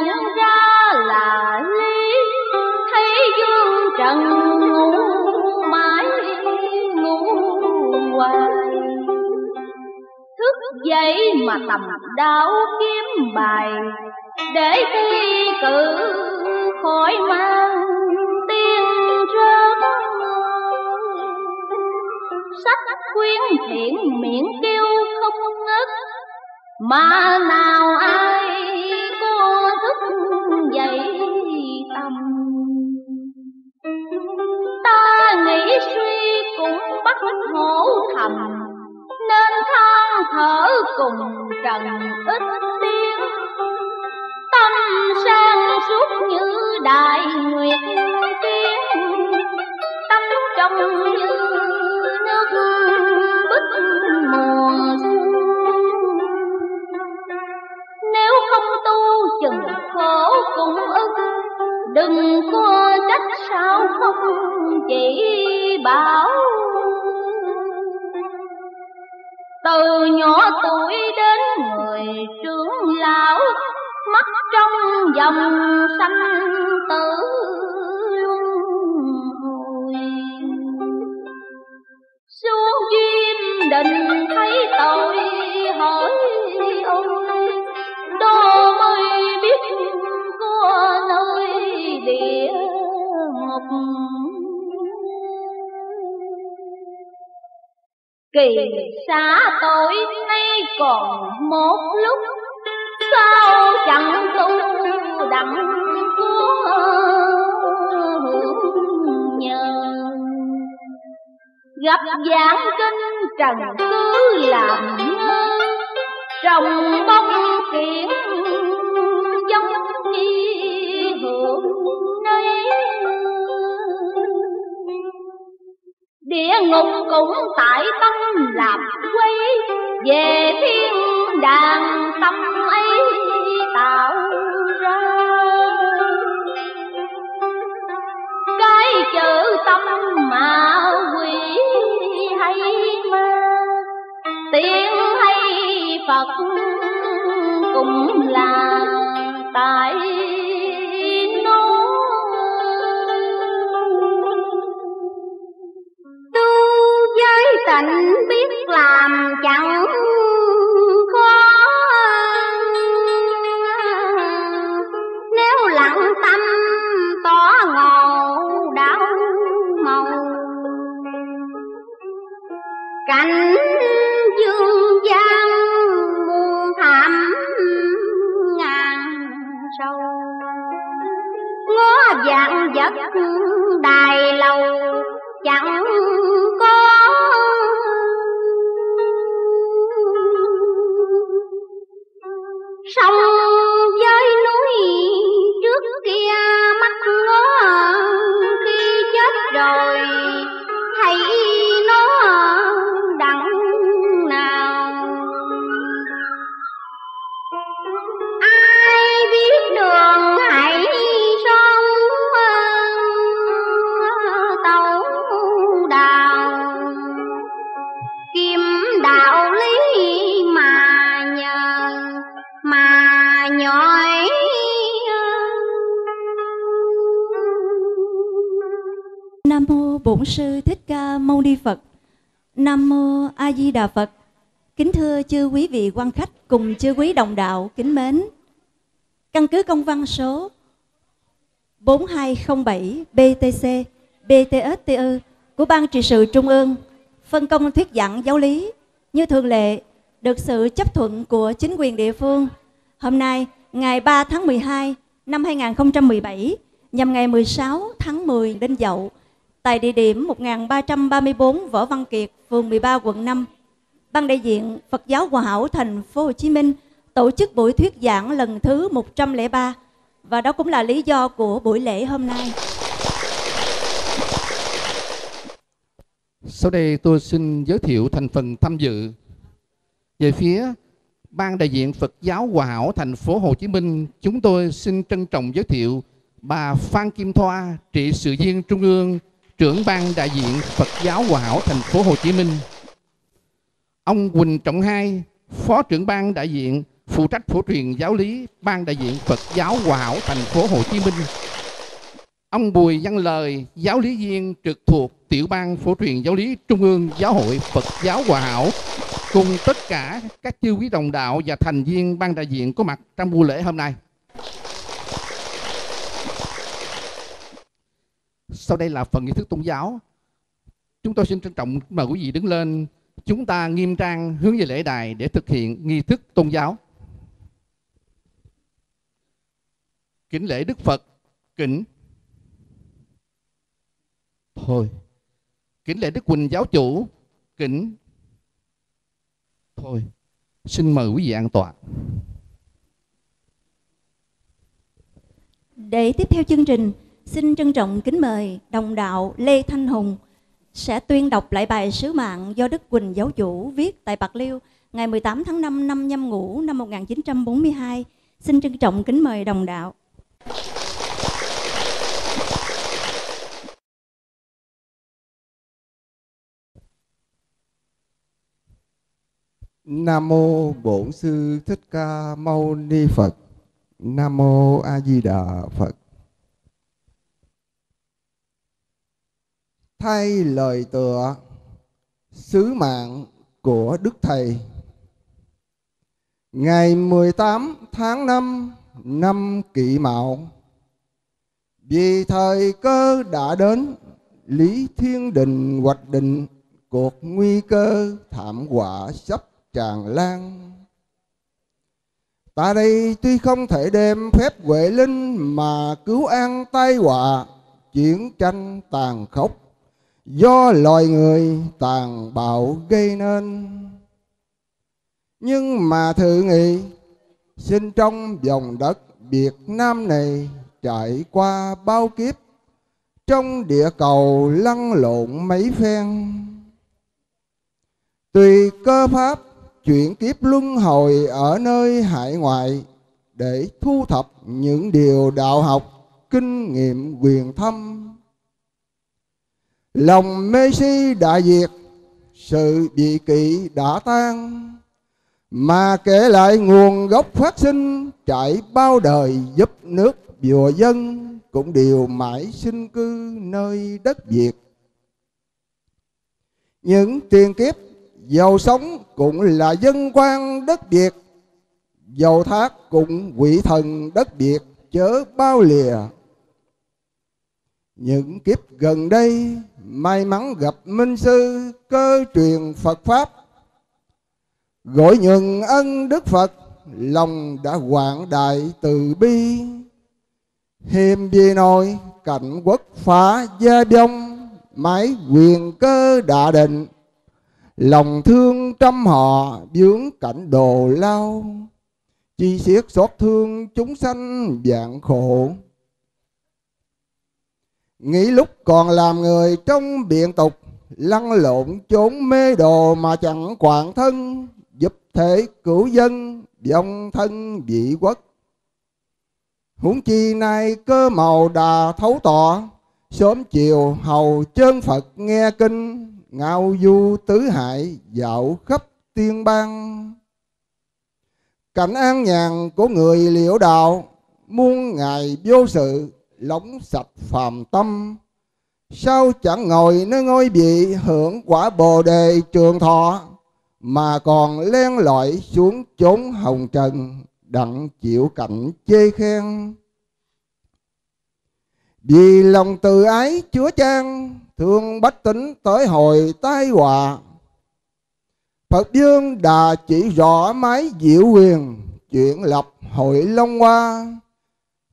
nhận ra là lý. Thấy dương trần ngủ, mãi ngủ hoài. Thức dậy mà tầm đau kiếm bài, để thi cử khỏi mang tiên rớt sách quyến thiện miệng kêu không ngất mà nào ai dậy tâm ta nghĩ suy cũng bắt hổ thầm, nên than thở cùng trần ít tiếng tâm sang suốt như đại nguyệt tiên, tâm trong như nước đừng có trách sao không chỉ bảo. Từ nhỏ tuổi đến người trưởng lão, mắt trong dòng sanh tử. Kỳ xá tối nay còn một lúc, sao chẳng tu đặng có hưởng nhờ gặp giảng kinh trần cứ làm ngơ Trong bông kiện địa ngục cũng tại tâm làm quay về thiên đàng tâm ấy tạo ra. Cái chữ tâm mà quỷ hay ma, tiếng hay phật cũng là tại Di Đà Phật. Kính thưa chư quý vị quan khách cùng chư quý đồng đạo kính mến. Căn cứ công văn số 4207 BTC BTSTU của Ban trị sự Trung ương phân công thuyết giảng giáo lý như thường lệ được sự chấp thuận của chính quyền địa phương. Hôm nay, ngày 3 tháng 12 năm 2017 nhằm ngày 16 tháng 10 Đinh Dậu tại địa điểm 1334 Võ Văn Kiệt, phường 13, quận 5. Ban đại diện Phật giáo Hòa Hảo thành phố Hồ Chí Minh tổ chức buổi thuyết giảng lần thứ 103 và đó cũng là lý do của buổi lễ hôm nay. Sau đây tôi xin giới thiệu thành phần tham dự. Về phía Ban đại diện Phật giáo Hòa Hảo thành phố Hồ Chí Minh, chúng tôi xin trân trọng giới thiệu bà Phan Kim Thoa, trị sự viên Trung ương, trưởng ban đại diện Phật giáo Hòa Hảo thành phố Hồ Chí Minh. Ông Quỳnh Trọng Hai, phó trưởng ban đại diện phụ trách phổ truyền giáo lý ban đại diện Phật giáo Hòa Hảo thành phố Hồ Chí Minh. Ông Bùi Văn Lời, giáo lý viên trực thuộc tiểu ban phổ truyền giáo lý Trung ương Giáo hội Phật giáo Hòa Hảo cùng tất cả các chư quý đồng đạo và thành viên ban đại diện có mặt trong buổi lễ hôm nay. Sau đây là phần nghi thức tôn giáo. Chúng tôi xin trân trọng mời quý vị đứng lên. Chúng ta nghiêm trang hướng về lễ đài để thực hiện nghi thức tôn giáo. Kính lễ Đức Phật, kính. Thôi. Kính lễ Đức Quỳnh giáo chủ, kính. Thôi. Xin mời quý vị an toàn. Để tiếp theo chương trình, xin trân trọng kính mời đồng đạo Lê Thanh Hùng sẽ tuyên đọc lại bài sứ mạng do Đức Quỳnh Giáo Chủ viết tại Bạc Liêu, ngày 18 tháng 5 năm nhâm ngũ năm 1942. Xin trân trọng kính mời đồng đạo. Nam mô Bổn sư Thích Ca Mâu Ni Phật. Nam mô A Di Đà Phật. Thay lời tựa sứ mạng của Đức Thầy. Ngày 18 tháng 5 năm kỷ mạo Vì thời cơ đã đến, Lý Thiên Đình hoạch định Cuộc nguy cơ thảm họa sắp tràn lan. Ta đây tuy không thể đem phép huệ linh Mà cứu an tai họa, Chiến tranh tàn khốc do loài người tàn bạo gây nên. Nhưng mà thử nghĩ, sinh trong dòng đất Việt Nam này trải qua bao kiếp, trong địa cầu lăn lộn mấy phen. Tùy cơ pháp, chuyển kiếp luân hồi ở nơi hải ngoại để thu thập những điều đạo học, kinh nghiệm quyền thâm Lòng mê si đã diệt, sự dị kỵ đã tan, mà kể lại nguồn gốc phát sinh trải bao đời giúp nước vừa dân cũng đều mãi sinh cư nơi đất Việt. Những tiền kiếp giàu sống cũng là dân quan đất Việt, giàu thác cũng quỷ thần đất Việt chớ bao lìa. Những kiếp gần đây, may mắn gặp minh sư, cơ truyền Phật Pháp. Gọi nhường ân Đức Phật, Lòng đã quảng đại từ bi. Hiềm vì nội cảnh quốc phá gia vong Mãi quyền cơ đã định. Lòng thương trăm họ vướng cảnh đồ lao. Chi siết xót thương chúng sanh dạng khổ. Nghĩ lúc còn làm người trong biện tục, Lăn lộn trốn mê đồ mà chẳng quản thân, Giúp thể cứu dân, vong thân vị quốc. Huống chi nay cơ màu đà thấu tỏ, Sớm chiều hầu chân Phật nghe kinh, Ngao du tứ hải dạo khắp tiên bang. Cảnh an nhàn của người liễu đạo, Muôn ngày vô sự lỏng sạch phàm tâm. Sao chẳng ngồi nơi ngôi vị hưởng quả bồ đề trường thọ, mà còn len lỏi xuống chốn hồng trần, đặng chịu cảnh chê khen? Vì lòng từ ái chúa trang, thương bách tính tới hồi tai họa. Phật Dương đã chỉ rõ mái diệu quyền chuyện lập hội Long Hoa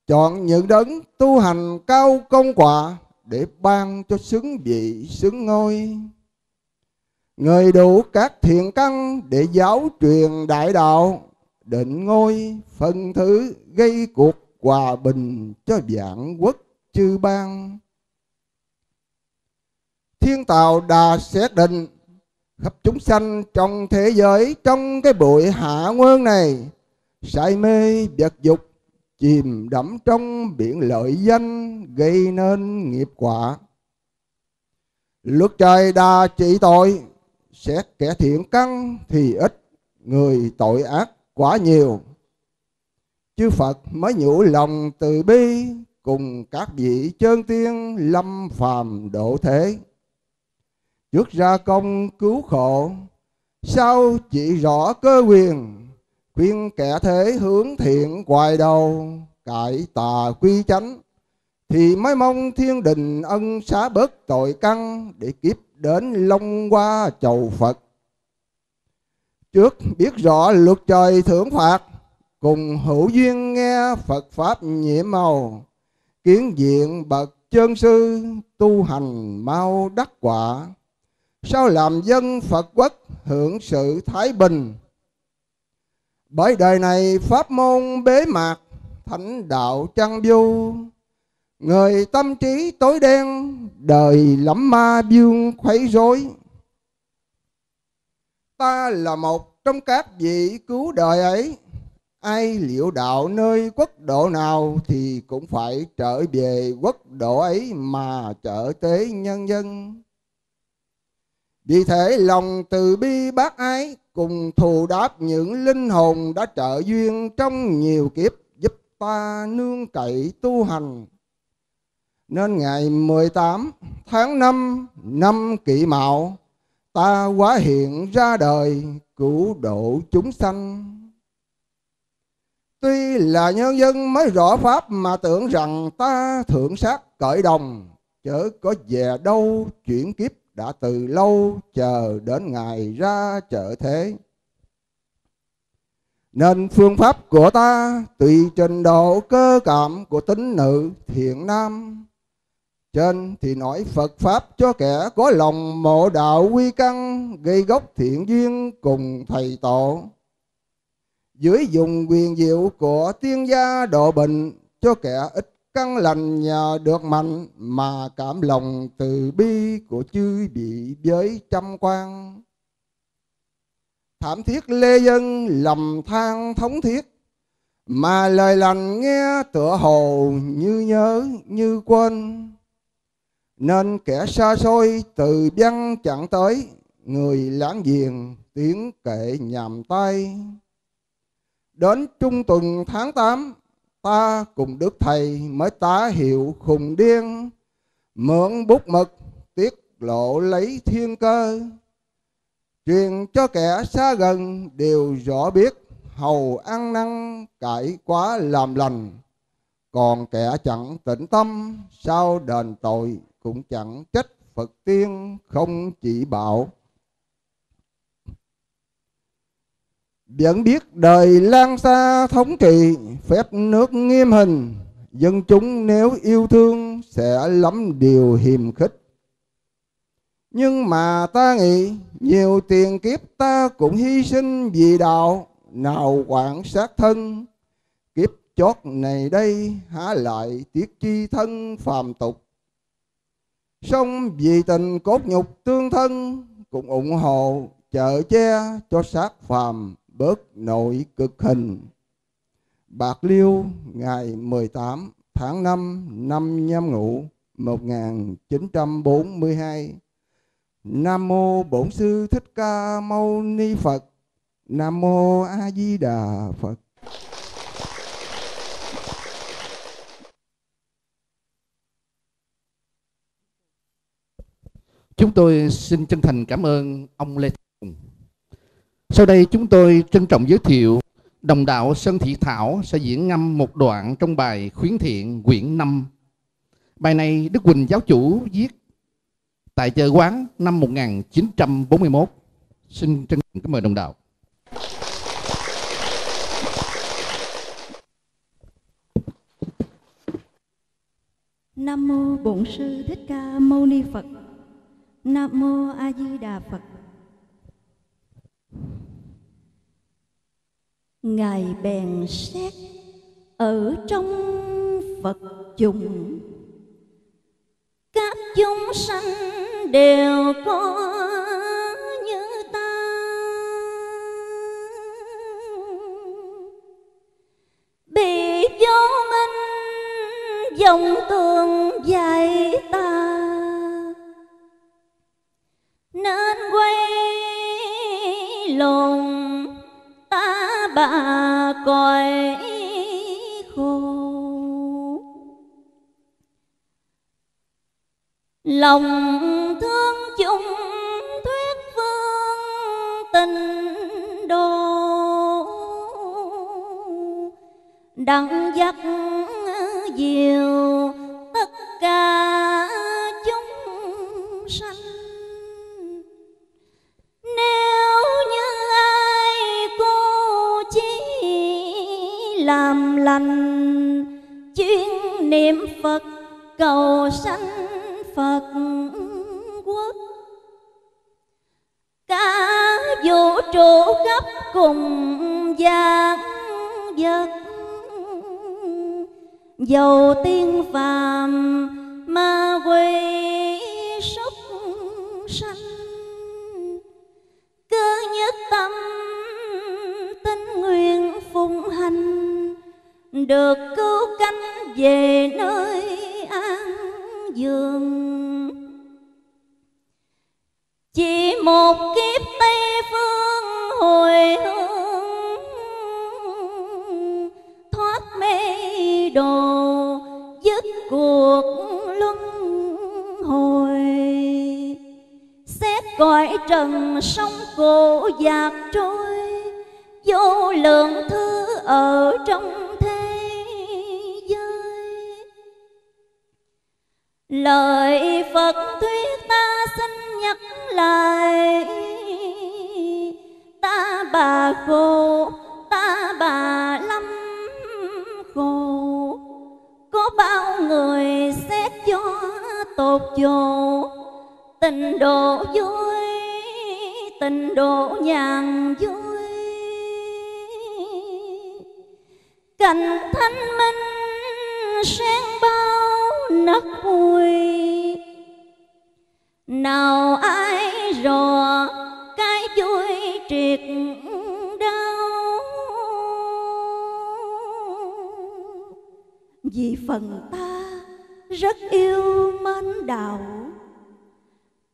chọn những đấng tu hành cao công quả để ban cho xứng vị, xứng ngôi. Người đủ các thiện căn để giáo truyền đại đạo, định ngôi, phân thứ, gây cuộc hòa bình cho vạn quốc chư bang thiên tào đà xét định khắp chúng sanh trong thế giới trong cái bụi hạ nguyên này, say mê vật dục chìm đắm trong biển lợi danh gây nên nghiệp quả. Luật trời đa trị tội, xét kẻ thiện căn thì ít, người tội ác quá nhiều. Chư Phật mới nhủ lòng từ bi cùng các vị chơn tiên lâm phàm độ thế. Trước ra công cứu khổ, sau chỉ rõ cơ quyền, khuyên kẻ thế hướng thiện hoài đầu, cải tà quy chánh, thì mới mong thiên đình ân xá bớt tội căn để kiếp đến long qua chầu Phật. Trước biết rõ luật trời thưởng phạt, cùng hữu duyên nghe Phật Pháp nhiễm màu, kiến diện bậc chân sư tu hành mau đắc quả. Sao làm dân Phật quốc hưởng sự thái bình? Bởi đời này pháp môn bế mạc, thánh đạo trăng du, Người tâm trí tối đen, đời lắm ma dương khuấy rối. Ta là một trong các vị cứu đời ấy, ai liệu đạo nơi quốc độ nào thì cũng phải trở về quốc độ ấy mà trợ tế nhân dân. Vì thế lòng từ bi bác ái cùng thù đáp những linh hồn đã trợ duyên trong nhiều kiếp giúp ta nương cậy tu hành nên ngày 18 tháng 5 năm kỷ mạo ta quá hiện ra đời cứu độ chúng sanh. Tuy là nhân dân mới rõ pháp mà tưởng rằng ta thượng sát cởi đồng, chớ có về đâu chuyển kiếp đã từ lâu chờ đến ngày ra trợ thế. Nên phương pháp của ta tùy trình độ cơ cảm của tính nữ thiện nam trên thì nói Phật Pháp cho kẻ có lòng mộ đạo quy căn, gây gốc thiện duyên cùng thầy tổ. Dưới dùng quyền diệu của tiên gia độ bệnh cho kẻ ít căn lành nhờ được mạnh mà cảm lòng từ bi của chư bị với trăm quan. Thảm thiết lê dân lầm than thống thiết mà lời lành nghe tựa hồ như nhớ như quên nên kẻ xa xôi từ văn chẳng tới, người lãng giềng tiếng kệ nhàm tay. Đến trung tuần tháng 8, ta cùng Đức Thầy mới tá hiệu khùng điên, mượn bút mực tiết lộ lấy thiên cơ. Truyền cho kẻ xa gần đều rõ biết, hầu ăn năn cải quá làm lành. Còn kẻ chẳng tĩnh tâm, sao đền tội cũng chẳng trách Phật tiên không chỉ bảo. Vẫn biết đời lan xa thống trị, phép nước nghiêm hình, dân chúng nếu yêu thương sẽ lắm điều hiềm khích. Nhưng mà ta nghĩ nhiều tiền kiếp ta cũng hy sinh vì đạo, nào quản sát thân. Kiếp chót này đây há lại tiếc chi thân phàm tục song vì tình cốt nhục tương thân cũng ủng hộ chở che cho sát phàm bớt nội cực hình. Bạc Liêu, ngày 18 tháng 5 năm nhâm ngũ 1942 Nam mô Bổn sư Thích Ca Mâu Ni Phật. Nam mô A Di Đà Phật. Chúng tôi xin chân thành cảm ơn ông Lê sau đây chúng tôi trân trọng giới thiệu đồng đạo Sơn Thị Thảo sẽ diễn ngâm một đoạn trong bài Khuyến Thiện quyển 5. Bài này Đức Quỳnh giáo chủ viết tại chợ quán năm 1941. Xin trân trọng cảm mời đồng đạo. Nam mô Bổn sư Thích Ca Mâu Ni Phật. Nam mô A Di Đà Phật. Ngài bèn xét ở trong Phật chúng các chúng sanh đều có như ta. Bị vô minh dòng tường dạy ta. Nên quay lòng, ta bà cõi khổ. Lòng thương chung thuyết vương tình đồ đặng dắt diều tất cả lành. Chuyên niệm phật cầu sanh phật quốc. Cả vũ trụ khắp cùng gian vật. Dầu tiên phàm ma quỷ súc sanh. Cứ nhất tâm được cứu cánh về nơi an dương chỉ một kiếp tây phương hồi hương, thoát mê đồ, dứt cuộc luân hồi. Xét cõi trần sông cổ dạt trôi, vô lượng thứ ở trong phật thuyết ta xin nhắc lại. Ta bà khổ ta bà lâm khổ có bao người xét cho tột chỗ tình độ vui, tình độ nhàn vui. Vì phần ta rất yêu mến đạo.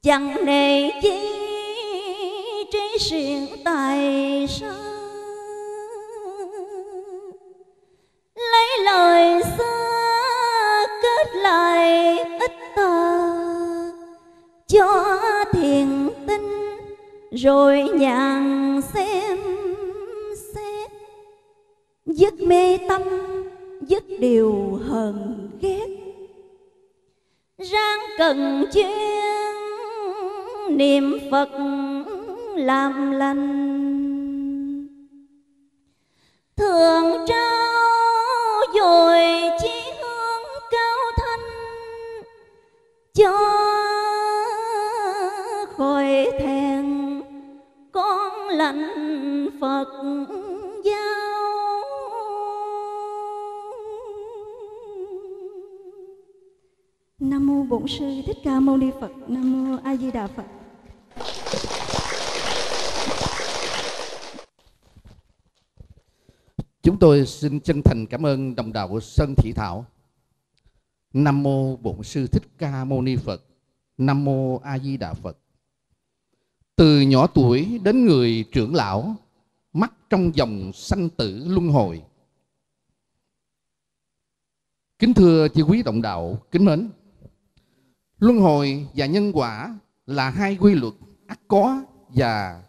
Chẳng nề chi trí xuyên tài sao lấy lời xưa kết lại ít tờ cho thiền tinh rồi nhà phật làm lành thường trao dồi chi hướng cao thanh cho khỏi thèn con lành phật giáo Nam mô Bổn sư Thích Ca Mâu Ni Phật. Nam mô A Di Đà Phật. Chúng tôi xin chân thành cảm ơn đồng đạo Sơn Thị Thảo. Nam mô Bổn sư Thích Ca Mâu Ni Phật. Nam mô A Di Đà Phật. Từ nhỏ tuổi đến người trưởng lão, mắt trong dòng sanh tử luân hồi. Kính thưa chư quý đồng đạo, kính mến. Luân hồi và nhân quả là hai quy luật ắt có và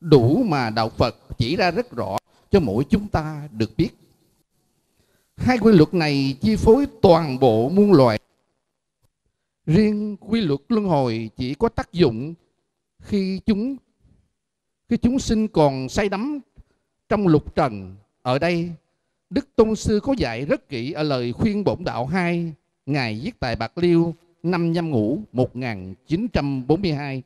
đủ mà đạo Phật chỉ ra rất rõ cho mỗi chúng ta được biết. Hai quy luật này chi phối toàn bộ muôn loài. Riêng quy luật luân hồi chỉ có tác dụng khi chúng khi chúng sinh còn say đắm trong lục trần. Ở đây, Đức Tôn Sư có dạy rất kỹ ở lời khuyên bổn đạo 2, Ngài viết tại Bạc Liêu năm nhâm ngũ 1942.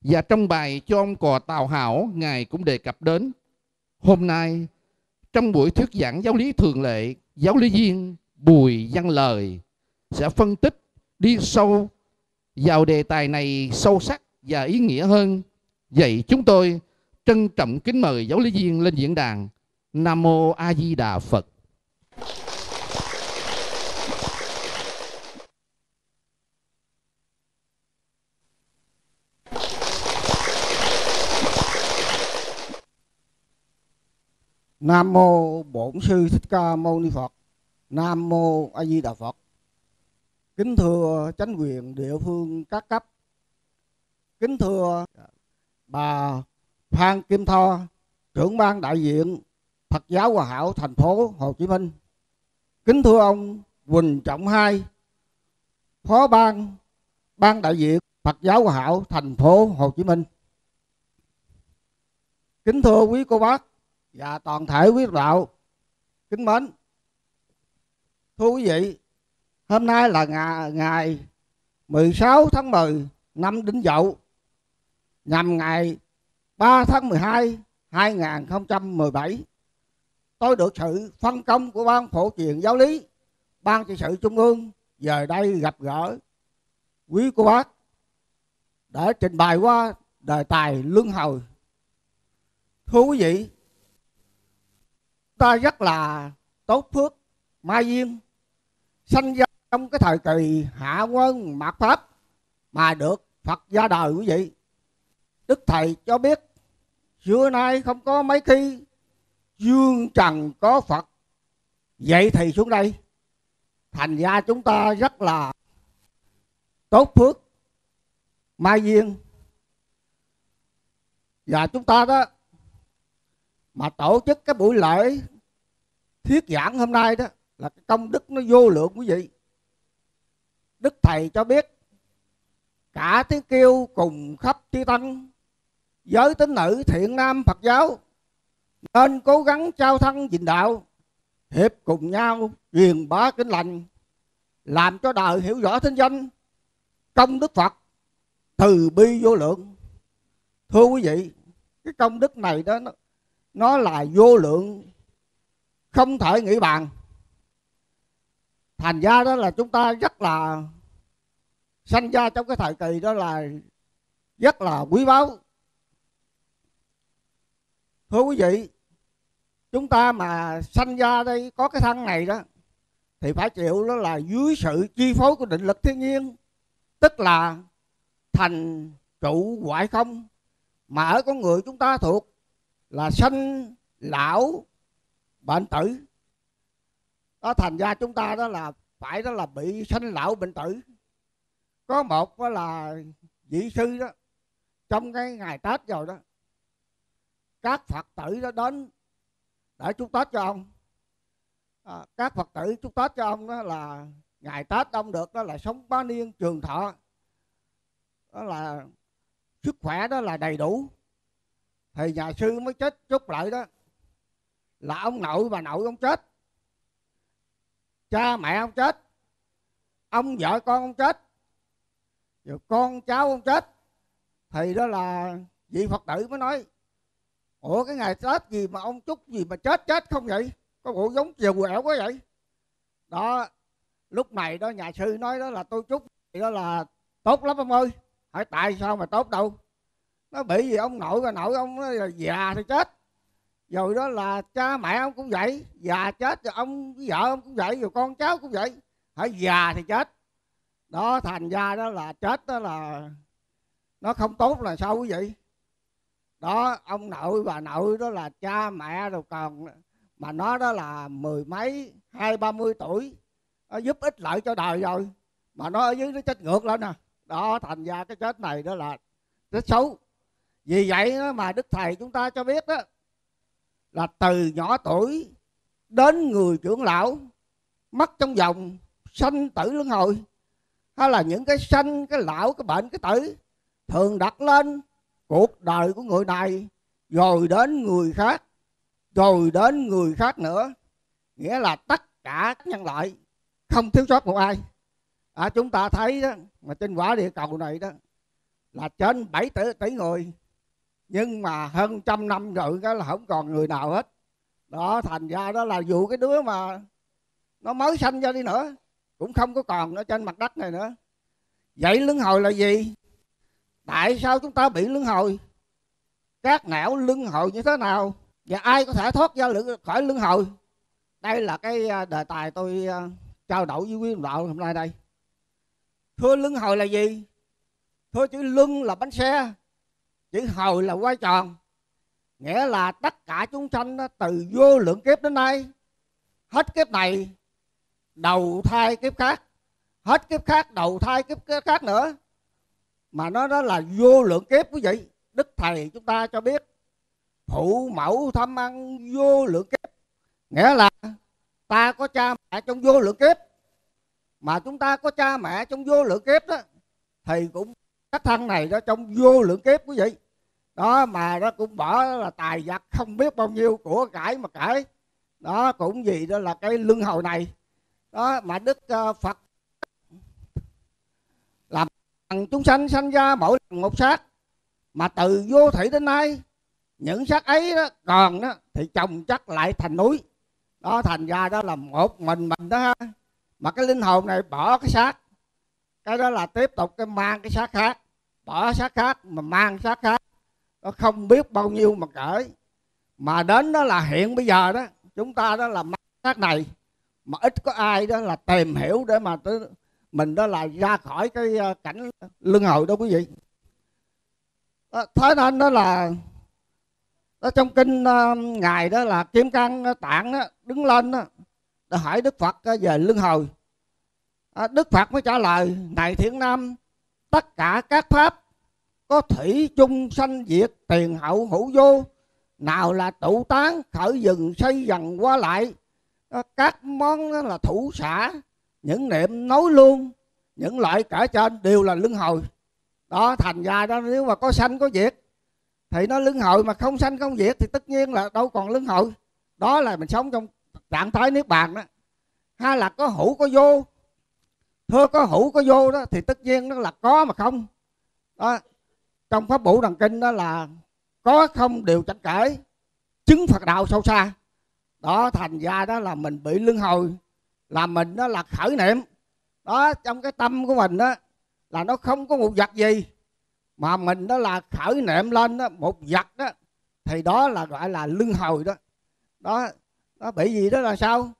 Và trong bài cho ông cò Tào Hảo, Ngài cũng đề cập đến Hôm nay, trong buổi thuyết giảng giáo lý thường lệ, giáo lý viên Bùi Văn Lời sẽ phân tích đi sâu vào đề tài này sâu sắc và ý nghĩa hơn. Vậy chúng tôi trân trọng kính mời giáo lý viên lên diễn đàn. Nam Mô A Di Đà Phật. Nam mô Bổn sư Thích Ca Mâu Ni Phật. Nam mô A Di Đà Phật. Kính thưa chánh quyền địa phương các cấp. Kính thưa bà Phan Kim Tho, trưởng ban đại diện Phật giáo Hòa Hảo thành phố Hồ Chí Minh. Kính thưa ông Quỳnh Trọng Hai, Phó ban ban đại diện Phật giáo Hòa Hảo thành phố Hồ Chí Minh. Kính thưa quý cô bác và toàn thể quý đạo kính mến. Thưa quý vị, hôm nay là ngày, ngày 16 tháng 10 năm Đinh Dậu nhằm ngày 3 tháng 12 2017 tôi được sự phân công của ban phổ truyền giáo lý ban trị sự trung ương về đây gặp gỡ quý cô bác để trình bày qua đề tài luân hồi thưa quý vị ta rất là tốt phước, mai duyên, sanh ra trong cái thời kỳ hạ quân mạt pháp mà được phật ra đời quý vị. Đức thầy cho biết, xưa nay không có mấy khi dương trần có phật. Vậy thì xuống đây, thành ra chúng ta rất là tốt phước, mai duyên. Và chúng ta đó mà tổ chức cái buổi lễ thuyết giảng hôm nay đó là cái công đức nó vô lượng quý vị. Đức thầy cho biết cả tiếng kêu cùng khắp chư tăng giới tín nữ thiện nam phật giáo nên cố gắng trao thân dình đạo hiệp cùng nhau truyền bá kinh lành làm cho đời hiểu rõ thánh danh công đức phật từ bi vô lượng. Thưa quý vị cái công đức này đó nó, nó là vô lượng, không thể nghĩ bàn. Thành ra đó là chúng ta rất là sanh ra trong cái thời kỳ đó là rất là quý báu. Thưa quý vị, chúng ta mà sanh ra đây có cái thân này đó, thì phải chịu đó là dưới sự chi phối của định lực thiên nhiên, tức là thành trụ ngoại không, mà ở con người chúng ta thuộc là sanh lão bệnh tử. Đó thành ra chúng ta đó là phải đó là bị sanh lão bệnh tử. Có một đó là vị sư đó trong cái ngày tết rồi đó các phật tử đó đến để chúc tết cho ông. À, các phật tử chúc tết cho ông đó là ngày tết ông được đó là sống bá niên trường thọ. Đó là sức khỏe đó là đầy đủ thì nhà sư mới chết chút lại đó. Là ông nội bà nội ông chết. Cha mẹ ông chết. Ông vợ con ông chết. Rồi con cháu ông chết. Thì đó là vị phật tử mới nói, ủa, cái ngày tết gì mà ông chúc gì mà chết chết không vậy? Có bộ giống chiều quẹo quá vậy. Đó, lúc này đó nhà sư nói đó là, tôi chúc đó là tốt lắm ông ơi. Hỏi tại sao mà tốt đâu? Nó bị gì ông nội và nội ông nó già thì chết. Rồi đó là cha mẹ ông cũng vậy, già chết rồi ông vợ ông cũng vậy, rồi con cháu cũng vậy. Phải già thì chết. Đó, thành ra đó là chết đó là nó không tốt là sao quý vị? Đó, ông nội bà nội đó là cha mẹ rồi còn mà nó đó là mười mấy, hai, ba mươi tuổi. Nó giúp ích lợi cho đời rồi. Mà nó ở dưới nó chết ngược lên nè đó, thành ra cái chết này đó là rất xấu vì vậy đó mà đức thầy chúng ta cho biết đó là từ nhỏ tuổi đến người trưởng lão mất trong vòng sanh tử luân hồi hay là những cái sanh cái lão cái bệnh cái tử thường đặt lên cuộc đời của người này rồi đến người khác rồi đến người khác nữa. Nghĩa là tất cả nhân loại không thiếu sót một ai. À, chúng ta thấy đó mà trên quả địa cầu này đó là trên 7 tỷ, tỷ người nhưng mà hơn trăm năm rồi cái là không còn người nào hết. Đó, thành ra đó là dù cái đứa mà nó mới sanh ra đi nữa, cũng không có còn ở trên mặt đất này nữa. Vậy luân hồi là gì? Tại sao chúng ta bị luân hồi? Các não luân hồi như thế nào? Và ai có thể thoát ra khỏi luân hồi? Đây là cái à, đề tài tôi à, trao đổi với quý đạo hôm nay đây. Thưa luân hồi là gì? Thưa chữ luân là bánh xe chữ hồi là quay tròn. Nghĩa là tất cả chúng sanh đó, từ vô lượng kiếp đến nay hết kiếp này đầu thai kiếp khác hết kiếp khác đầu thai kiếp khác nữa. Mà nó đó là vô lượng kiếp quý vị. Đức thầy chúng ta cho biết phụ mẫu thăm ăn vô lượng kiếp. Nghĩa là ta có cha mẹ trong vô lượng kiếp. Mà chúng ta có cha mẹ trong vô lượng kiếp đó thì cũng cái thân này đó trong vô lượng kiếp quý vị. Đó mà nó cũng bỏ là tài vật không biết bao nhiêu của cải mà cải. Đó cũng gì đó là cái lưng hồi này. Đó mà đức ờ, phật làm chúng sanh sanh ra mỗi lần một xác. Mà từ vô thủy đến nay những xác ấy đó, còn đó thì chồng chắc lại thành núi. Đó thành ra đó là một mình mình đó ha. Mà cái linh hồn này bỏ cái xác cái đó là tiếp tục cái mang cái xác khác bỏ xác khác mà mang xác khác. Nó không biết bao nhiêu mà cởi. Mà đến đó là hiện bây giờ đó chúng ta đó là mang xác này. Mà ít có ai đó là tìm hiểu để mà tới mình đó là ra khỏi cái ờ, cảnh lưng hồi đó quý vị. Đó, thế nên đó là đó trong kinh uh, ngài đó là kim cang tạng đó, đứng lên đó, để hỏi đức phật ờ, về lưng hồi à, đức phật mới trả lời này thiện nam tất cả các pháp có thủy chung sanh diệt tiền hậu hữu vô nào là tụ tán khởi dừng xây dần qua lại à, các món đó là thủ xả những niệm nói luôn những loại cả trên đều là lưng hồi. Đó thành ra đó nếu mà có sanh có diệt thì nó lưng hồi mà không sanh không diệt thì tất nhiên là đâu còn lưng hồi. Đó là mình sống trong trạng thái niết bàn đó. Hay là có hữu có vô thưa có hữu có vô đó, thì tất nhiên nó là có mà không. Đó, trong pháp bổ đằng kinh đó là có không đều tranh cãi chứng phật đạo sâu xa. Đó, thành ra đó là mình bị lưng hồi, là mình đó là khởi niệm. Đó, trong cái tâm của mình đó là nó không có một vật gì, mà mình đó là khởi niệm lên đó, một vật đó, thì đó là gọi là lưng hồi đó. Đó nó bị gì đó là sao?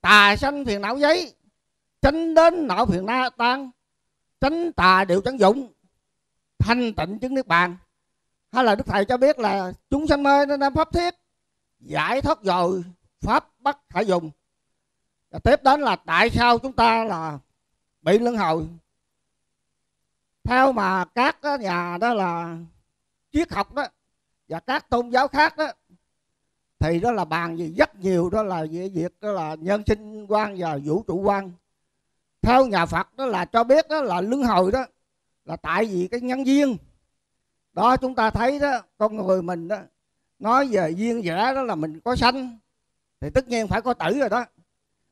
Tà sanh phiền não giấy tránh đến não phiền na tan tránh tà đều chẳng dụng, thanh tịnh chứng niết bàn. Hay là đức thầy cho biết là chúng sanh mê nên nam pháp thiết, giải thoát rồi pháp bắt phải dùng. Và tiếp đến là tại sao chúng ta là bị luân hồi? Theo mà các nhà đó là triết học đó, và các tôn giáo khác đó, thì đó là bàn gì? Rất nhiều đó là về việc đó là nhân sinh quan và vũ trụ quan theo nhà Phật đó là cho biết đó là luân hồi đó, là tại vì cái nhân duyên. Đó, chúng ta thấy đó, con người mình đó, nói về duyên dở đó là mình có sanh, thì tất nhiên phải có tử rồi đó.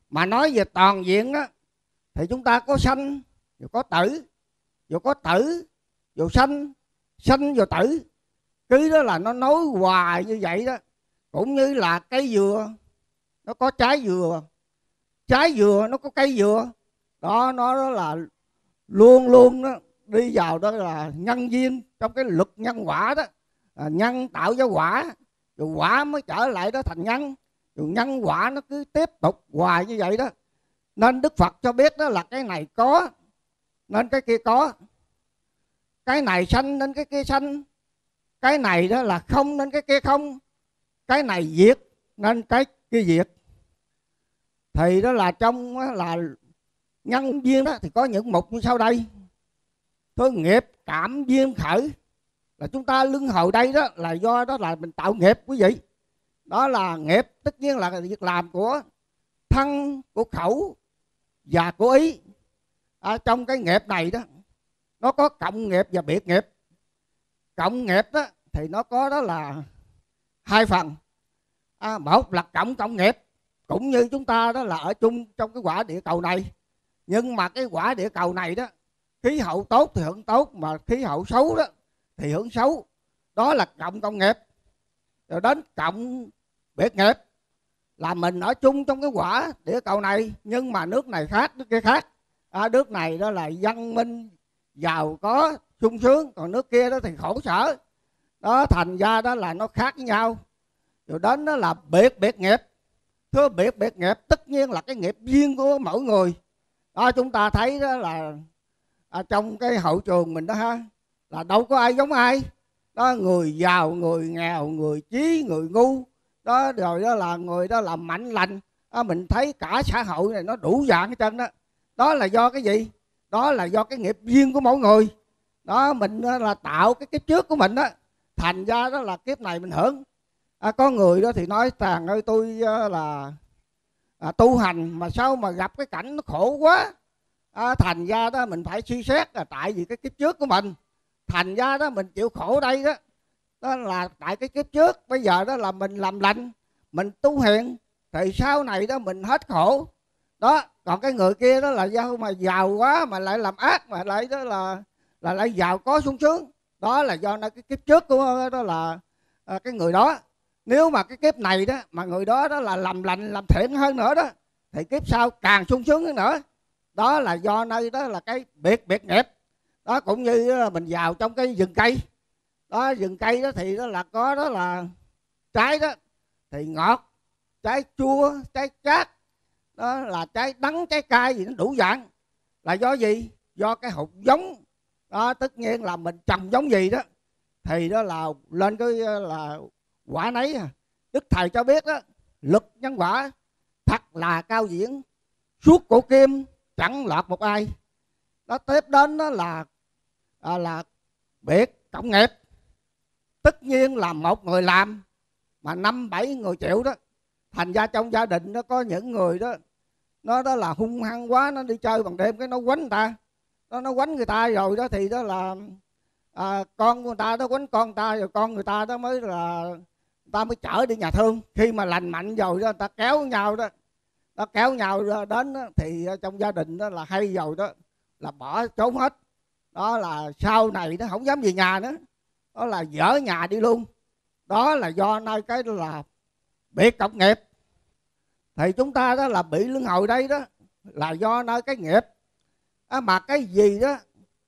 Mà nói về toàn diện đó, thì chúng ta có sanh rồi có tử rồi có tử rồi sanh sanh rồi tử. Cứ đó là nó nói hoài như vậy đó. Cũng như là cây dừa, nó có trái dừa. Trái dừa nó có cây dừa đó nó đó là luôn luôn đó đi vào đó là nhân duyên trong cái luật nhân quả đó. À, nhân tạo ra quả rồi quả mới trở lại đó thành nhân. Rồi nhân quả nó cứ tiếp tục hoài như vậy đó. Nên đức phật cho biết đó là cái này có nên cái kia có. Cái này sanh nên cái kia sanh. Cái này đó là không nên cái kia không. Cái này diệt nên cái kia diệt. Thì đó là trong là nhân duyên đó thì có những mục như sau đây. Thôi nghiệp cảm duyên khởi. Là chúng ta lưng hồi đây đó là do đó là mình tạo nghiệp quý vị. Đó là nghiệp tất nhiên là việc làm của thân của khẩu và của ý. À, trong cái nghiệp này đó nó có cộng nghiệp và biệt nghiệp. Cộng nghiệp đó thì nó có đó là hai phần. À, một là cộng cộng nghiệp cũng như chúng ta đó là ở chung trong cái quả địa cầu này nhưng mà cái quả địa cầu này đó khí hậu tốt thì hưởng tốt mà khí hậu xấu đó thì hưởng xấu. Đó là cộng công nghiệp. Rồi đến cộng biệt nghiệp là mình ở chung trong cái quả địa cầu này nhưng mà nước này khác nước kia khác. À, nước này đó là văn minh giàu có sung sướng còn nước kia đó thì khổ sở. Đó thành ra đó là nó khác với nhau. Rồi đến đó là biệt biệt nghiệp. Thưa biệt biệt nghiệp tất nhiên là cái nghiệp riêng của mỗi người đó chúng ta thấy đó là à, trong cái hậu trường mình đó ha là đâu có ai giống ai. Đó người giàu người nghèo người trí người ngu. Đó rồi đó là người đó là mạnh lành. Đó, mình thấy cả xã hội này nó đủ dạng hết trơn đó. Đó là do cái gì? Đó là do cái nghiệp duyên của mỗi người. Đó mình ờ, là tạo cái kiếp trước của mình đó. Thành ra đó là kiếp này mình hưởng. À, có người đó thì nói tàn ơi tôi ờ, là à, tu hành mà sao mà gặp cái cảnh nó khổ quá. À, thành ra đó mình phải suy xét là tại vì cái kiếp trước của mình. Thành ra đó mình chịu khổ đây đó. Đó là tại cái kiếp trước. Bây giờ đó là mình làm lành mình tu hiền thì sau này đó mình hết khổ. Đó còn cái người kia đó là do mà giàu quá mà lại làm ác mà lại đó là là lại giàu có sung sướng. Đó là do nó cái kiếp trước của đó là à, cái người đó nếu mà cái kiếp này đó, mà người đó đó là làm lành, làm thiện hơn nữa đó, thì kiếp sau càng sung sướng hơn nữa. Đó là do nơi đó là cái biệt biệt nghiệp. Đó cũng như ờ, mình vào trong cái rừng cây. Đó, rừng cây đó thì đó là có, đó là trái đó, thì ngọt, trái chua, trái chát, đó là trái đắng, trái cay gì nó đủ dạng. Là do gì? Do cái hột giống. Đó, tất nhiên là mình trồng giống gì đó, thì đó là lên cái ờ, là quả nấy à. đức thầy cho biết đó lực nhân quả thật là cao diễn. Suốt cổ kim chẳng lọt một ai. Đó tiếp đến đó là à, là biệt cộng nghiệp. Tất nhiên là một người làm mà năm bảy người chịu đó. Thành ra trong gia đình nó có những người đó nó đó là hung hăng quá nó đi chơi bằng đêm cái nó quánh người ta. Nó nó quánh người ta rồi đó thì đó là à, con người ta đó quánh con người ta rồi con người ta đó mới là ta mới chở đi nhà thương. Khi mà lành mạnh rồi đó ta kéo nhau đó ta kéo nhau đến đó, thì ờ, trong gia đình đó là hay rồi đó là bỏ trốn hết. Đó là sau này nó không dám về nhà nữa. Đó là dở nhà đi luôn. Đó là do nơi cái đó là biệt cộng nghiệp. Thì chúng ta đó là bị lưng hồi đây đó là do nơi cái nghiệp. À, mà cái gì đó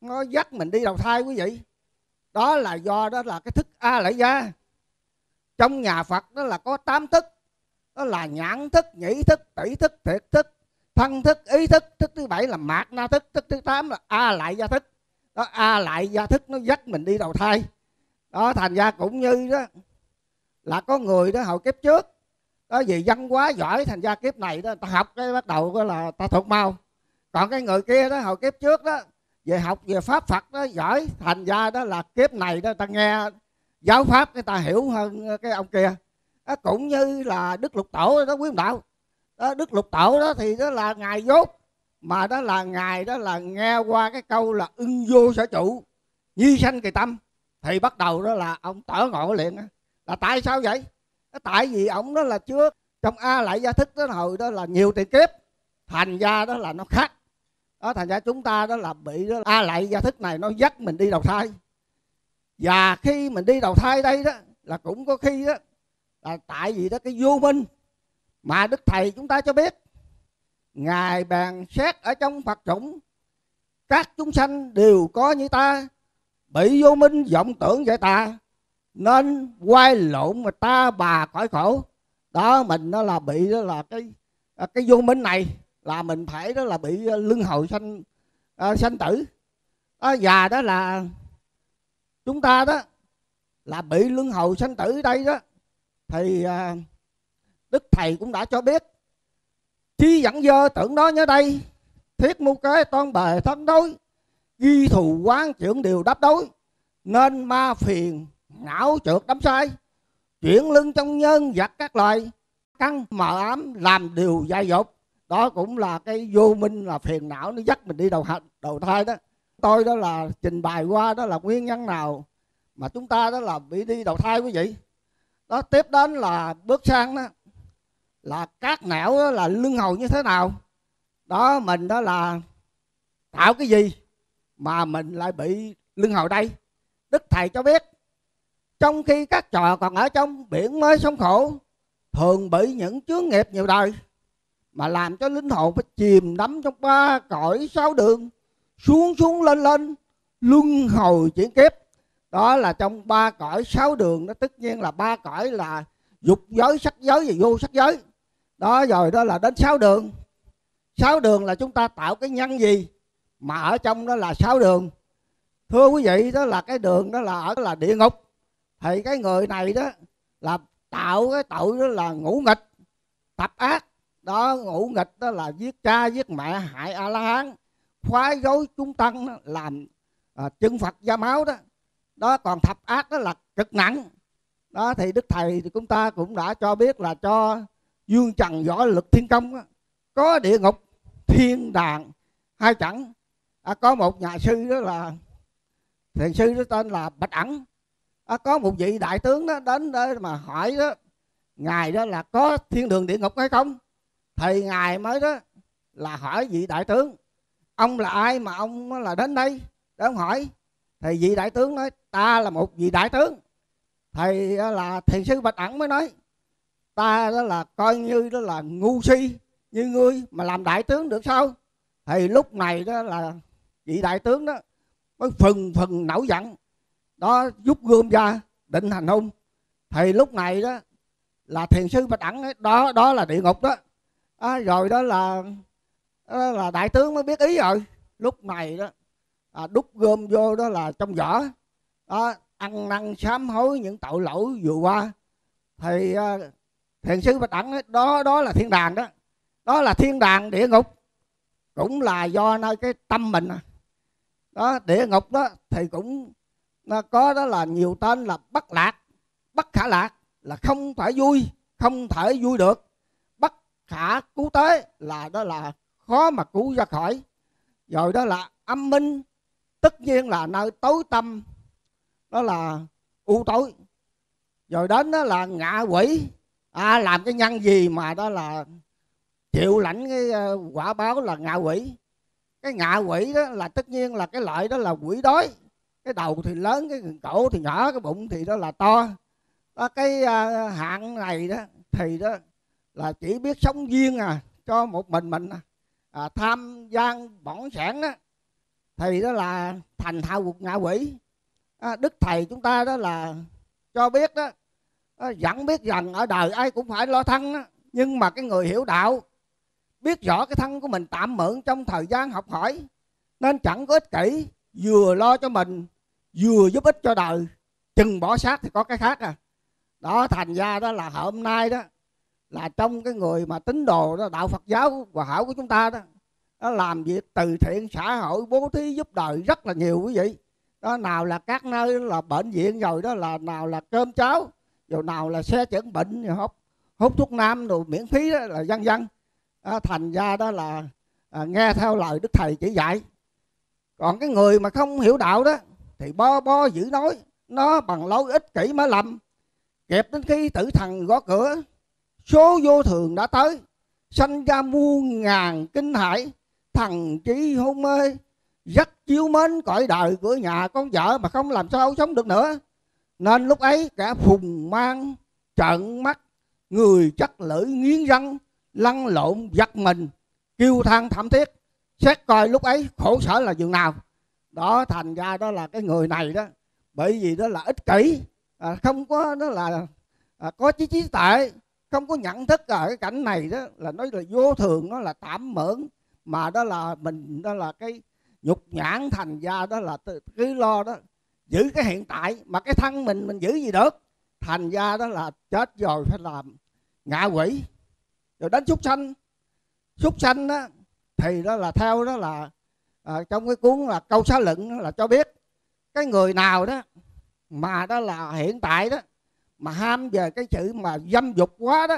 nó dắt mình đi đầu thai quý vị. Đó là do đó là cái thức a lại gia trong nhà phật đó là có tám thức. Đó là nhãn thức, nhĩ thức tỷ thức, thiệt thức, thân thức, ý thức. Thức thứ bảy là mạt na thức thức thứ tám là a lại gia thức. Đó, a lại gia thức nó dắt mình đi đầu thai. Đó, thành ra cũng như đó, là có người đó hồi kiếp trước. Đó, vì văn hóa giỏi, thành ra kiếp này đó, ta học cái bắt đầu đó là ta thuộc mau. Còn cái người kia đó hồi kiếp trước đó, về học về pháp phật đó, giỏi, thành ra đó là kiếp này đó, ta nghe giáo pháp người ta hiểu hơn ờ, cái ông kia. Đó, cũng như là đức lục tổ đó quý đạo. Đó, đức lục tổ đó thì đó là ngài dốt mà đó là ngài đó là nghe qua cái câu là ưng vô sở trụ nhi sanh kỳ tâm. Thì bắt đầu đó là ông tở ngộ liền là tại sao vậy? Tại vì ông đó là trước trong a lại gia thức đó hồi đó là nhiều tiền kiếp thành ra đó là nó khác. Đó thành ra chúng ta đó là bị đó a lại gia thức này nó dắt mình đi đầu thai và khi mình đi đầu thai đây đó là cũng có khi đó là tại vì đó cái vô minh mà đức thầy chúng ta cho biết. Ngài bàn xét ở trong phật chủng các chúng sanh đều có như ta bị vô minh vọng tưởng vậy ta nên quay lộn mà ta bà cõi khổ. Đó mình nó là bị đó là cái à, cái vô minh này là mình phải đó là bị à, lưng hồi sanh uh, sanh tử. Đó, và đó là chúng ta đó là bị luân hồi sanh tử đây đó thì à, đức thầy cũng đã cho biết chi dẫn dơ tưởng đó nhớ đây thiết mưu kế toan bề thân đối ghi thù quán trưởng điều đáp đối nên ma phiền não trượt đắm sai chuyển lưng trong nhân vật các loài căng mờ ám làm điều dại dột. Đó cũng là cái vô minh là phiền não nó dắt mình đi đầu đầu thai đó tôi đó là trình bày qua đó là nguyên nhân nào mà chúng ta đó là bị đi đầu thai quý vị. Đó, tiếp đến là bước sang đó là các nẻo đó là lưng hầu như thế nào. Đó, mình đó là tạo cái gì mà mình lại bị lưng hầu đây? Đức thầy cho biết, trong khi các trò còn ở trong biển mới sống khổ, thường bị những chướng nghiệp nhiều đời mà làm cho linh hồn phải chìm đắm trong ba cõi sáu đường xuống xuống lên lên, luân hồi chuyển kiếp. Đó là trong ba cõi sáu đường đó, tất nhiên là ba cõi là dục giới, sắc giới và vô sắc giới. Đó rồi đó là đến sáu đường. Sáu đường là chúng ta tạo cái nhân gì mà ở trong đó là sáu đường? Thưa quý vị, đó là cái đường đó là ở là địa ngục. Thì cái người này đó là tạo cái tội đó là ngũ nghịch, tập ác. Đó, ngũ nghịch đó là giết cha, giết mẹ, hại a la hán phá dối chúng tăng đó, làm à, chân phật da máu đó đó còn thập ác đó là cực nặng. Đó thì đức thầy thì chúng ta cũng đã cho biết là cho dương trần võ lực thiên công đó, có địa ngục thiên đàng hai chẳng. À, có một nhà sư đó là thiền sư đó tên là bạch ẩn. À, có một vị đại tướng đó đến đó mà hỏi đó ngài đó là có thiên đường địa ngục hay không? Thì ngài mới đó là hỏi vị đại tướng ông là ai mà ông là đến đây để ông hỏi? Thì vị đại tướng nói ta là một vị đại tướng. Thầy ờ, là thiền sư bạch ẩn mới nói ta đó là coi như đó là ngu si như ngươi mà làm đại tướng được sao? Thì lúc này đó là vị đại tướng đó mới phần phần nổi giận đó rút gươm ra định hành hung. Thì lúc này đó là thiền sư bạch ẩn đó đó là địa ngục đó. À, rồi đó là đó là đại tướng mới biết ý rồi. Lúc này đó à, đút gom vô đó là trong vỏ. Đó ăn năn sám hối những tội lỗi vừa qua. Thì à, thiền sư bạch đẳng đó đó là thiên đàng đó. Đó là thiên đàng địa ngục. Cũng là do nơi cái tâm mình à. đó địa ngục đó thì cũng nó có đó là nhiều tên là bất lạc. Bất khả lạc là không thể vui không thể vui được. Bất khả cứu tế là đó là khó mà cứu ra khỏi. Rồi đó là âm minh tất nhiên là nơi tối tâm đó là u tối. Rồi đến đó là ngạ quỷ. À, làm cái nhân gì mà đó là chịu lãnh cái ờ, quả báo là ngạ quỷ. Cái ngạ quỷ đó là tất nhiên là cái lợi đó là quỷ đói. Cái đầu thì lớn cái cổ thì nhỏ cái bụng thì đó là to. Đó, cái uh, hạng này đó thì đó là chỉ biết sống duyên à cho một mình mình à, à tham gian bỏng sản đó thì đó là thành thạo cuộc ngạ quỷ à, đức thầy chúng ta đó là cho biết đó à, dẫn biết rằng ở đời ai cũng phải lo thân đó. nhưng mà cái người hiểu đạo biết rõ cái thân của mình tạm mượn trong thời gian học hỏi nên chẳng có ích kỷ vừa lo cho mình vừa giúp ích cho đời chừng bỏ sát thì có cái khác à đó thành ra đó là hôm nay đó là trong cái người mà tín đồ đó đạo Phật giáo hòa hảo của chúng ta đó nó làm việc từ thiện xã hội bố thí giúp đời rất là nhiều quý vị. Đó nào là các nơi là bệnh viện rồi đó là nào là cơm cháo rồi nào là xe chẩn bệnh rồi hút hút thuốc nam rồi miễn phí đó là dân dân đó, thành ra đó là à, nghe theo lời đức thầy chỉ dạy. Còn cái người mà không hiểu đạo đó thì bo bo giữ nói nó bằng lối ích kỷ mới lầm. Kẹp đến khi tử thần gõ cửa số vô thường đã tới sanh ra muôn ngàn kinh hải thần trí hôn mê rất chiếu mến cõi đời của nhà con vợ mà không làm sao sống được nữa. Nên lúc ấy cả phùng mang trợn mắt người chắc lưỡi nghiến răng lăn lộn giật mình kêu than thảm thiết. Xét coi lúc ấy khổ sở là dường nào. Đó thành ra đó là cái người này đó bởi vì đó là ích kỷ. À, không có đó là à, có chí trí tệ không có nhận thức ở cái cảnh này đó là nói là vô thường nó là tạm mượn mà đó là mình đó là cái nhục nhãn thành ra đó là cứ lo đó giữ cái hiện tại. Mà cái thân mình mình giữ gì được? Thành ra đó là chết rồi phải làm ngạ quỷ. Rồi đến súc sanh. Súc sanh đó thì đó là theo đó là à, trong cái cuốn là câu xá luận là cho biết cái người nào đó mà đó là hiện tại đó mà ham về cái chữ mà dâm dục quá đó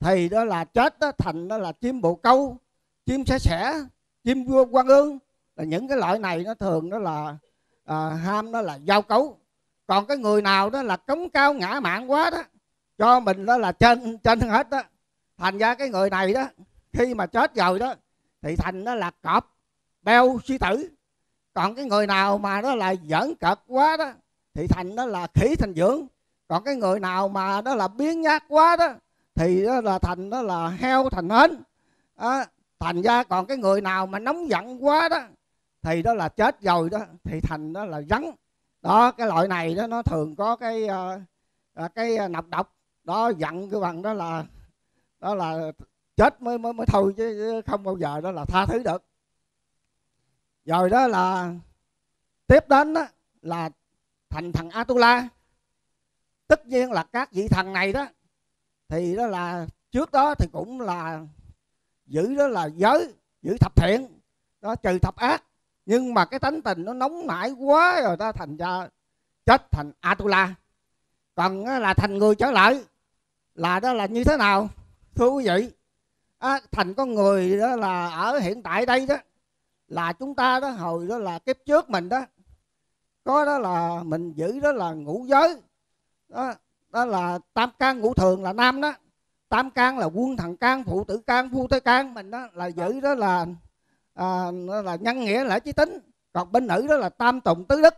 thì đó là chết đó thành đó là chim bồ câu chim sẻ sẻ chim vua quan ương. Là những cái loại này nó thường đó là à, ham đó là giao cấu. Còn cái người nào đó là cống cao ngã mạng quá đó cho mình đó là trên trên hết đó. Thành ra cái người này đó khi mà chết rồi đó thì thành đó là cọp beo suy tử. Còn cái người nào mà đó là giỡn cợt quá đó thì thành đó là khỉ thành dưỡng còn cái người nào mà đó là biến nhát quá đó thì đó là thành đó là heo thành hến. À, thành ra còn cái người nào mà nóng giận quá đó thì đó là chết rồi đó thì thành đó là rắn. Đó cái loại này đó nó thường có cái uh, cái ờ, nọc độc. Đó giận cái bằng đó là đó là chết mới mới mới thôi chứ không bao giờ đó là tha thứ được. Rồi đó là tiếp đến đó là thành thằng Atula tất nhiên là các vị thần này đó thì đó là trước đó thì cũng là giữ đó là giới giữ thập thiện đó trừ thập ác. Nhưng mà cái tánh tình nó nóng nảy quá rồi ta thành ra chết thành atula. Còn là thành người trở lại là đó là như thế nào? Thưa quý vị à, thành con người đó là ở hiện tại đây đó là chúng ta đó hồi đó là kiếp trước mình đó có đó là mình giữ đó là ngũ giới đó, đó là tam can ngũ thường là nam đó. Tam can là quân thần can phụ tử can phu thế can mình đó là giữ đó là à, là nhân nghĩa lễ chí tính. Còn bên nữ đó là tam tùng tứ đức.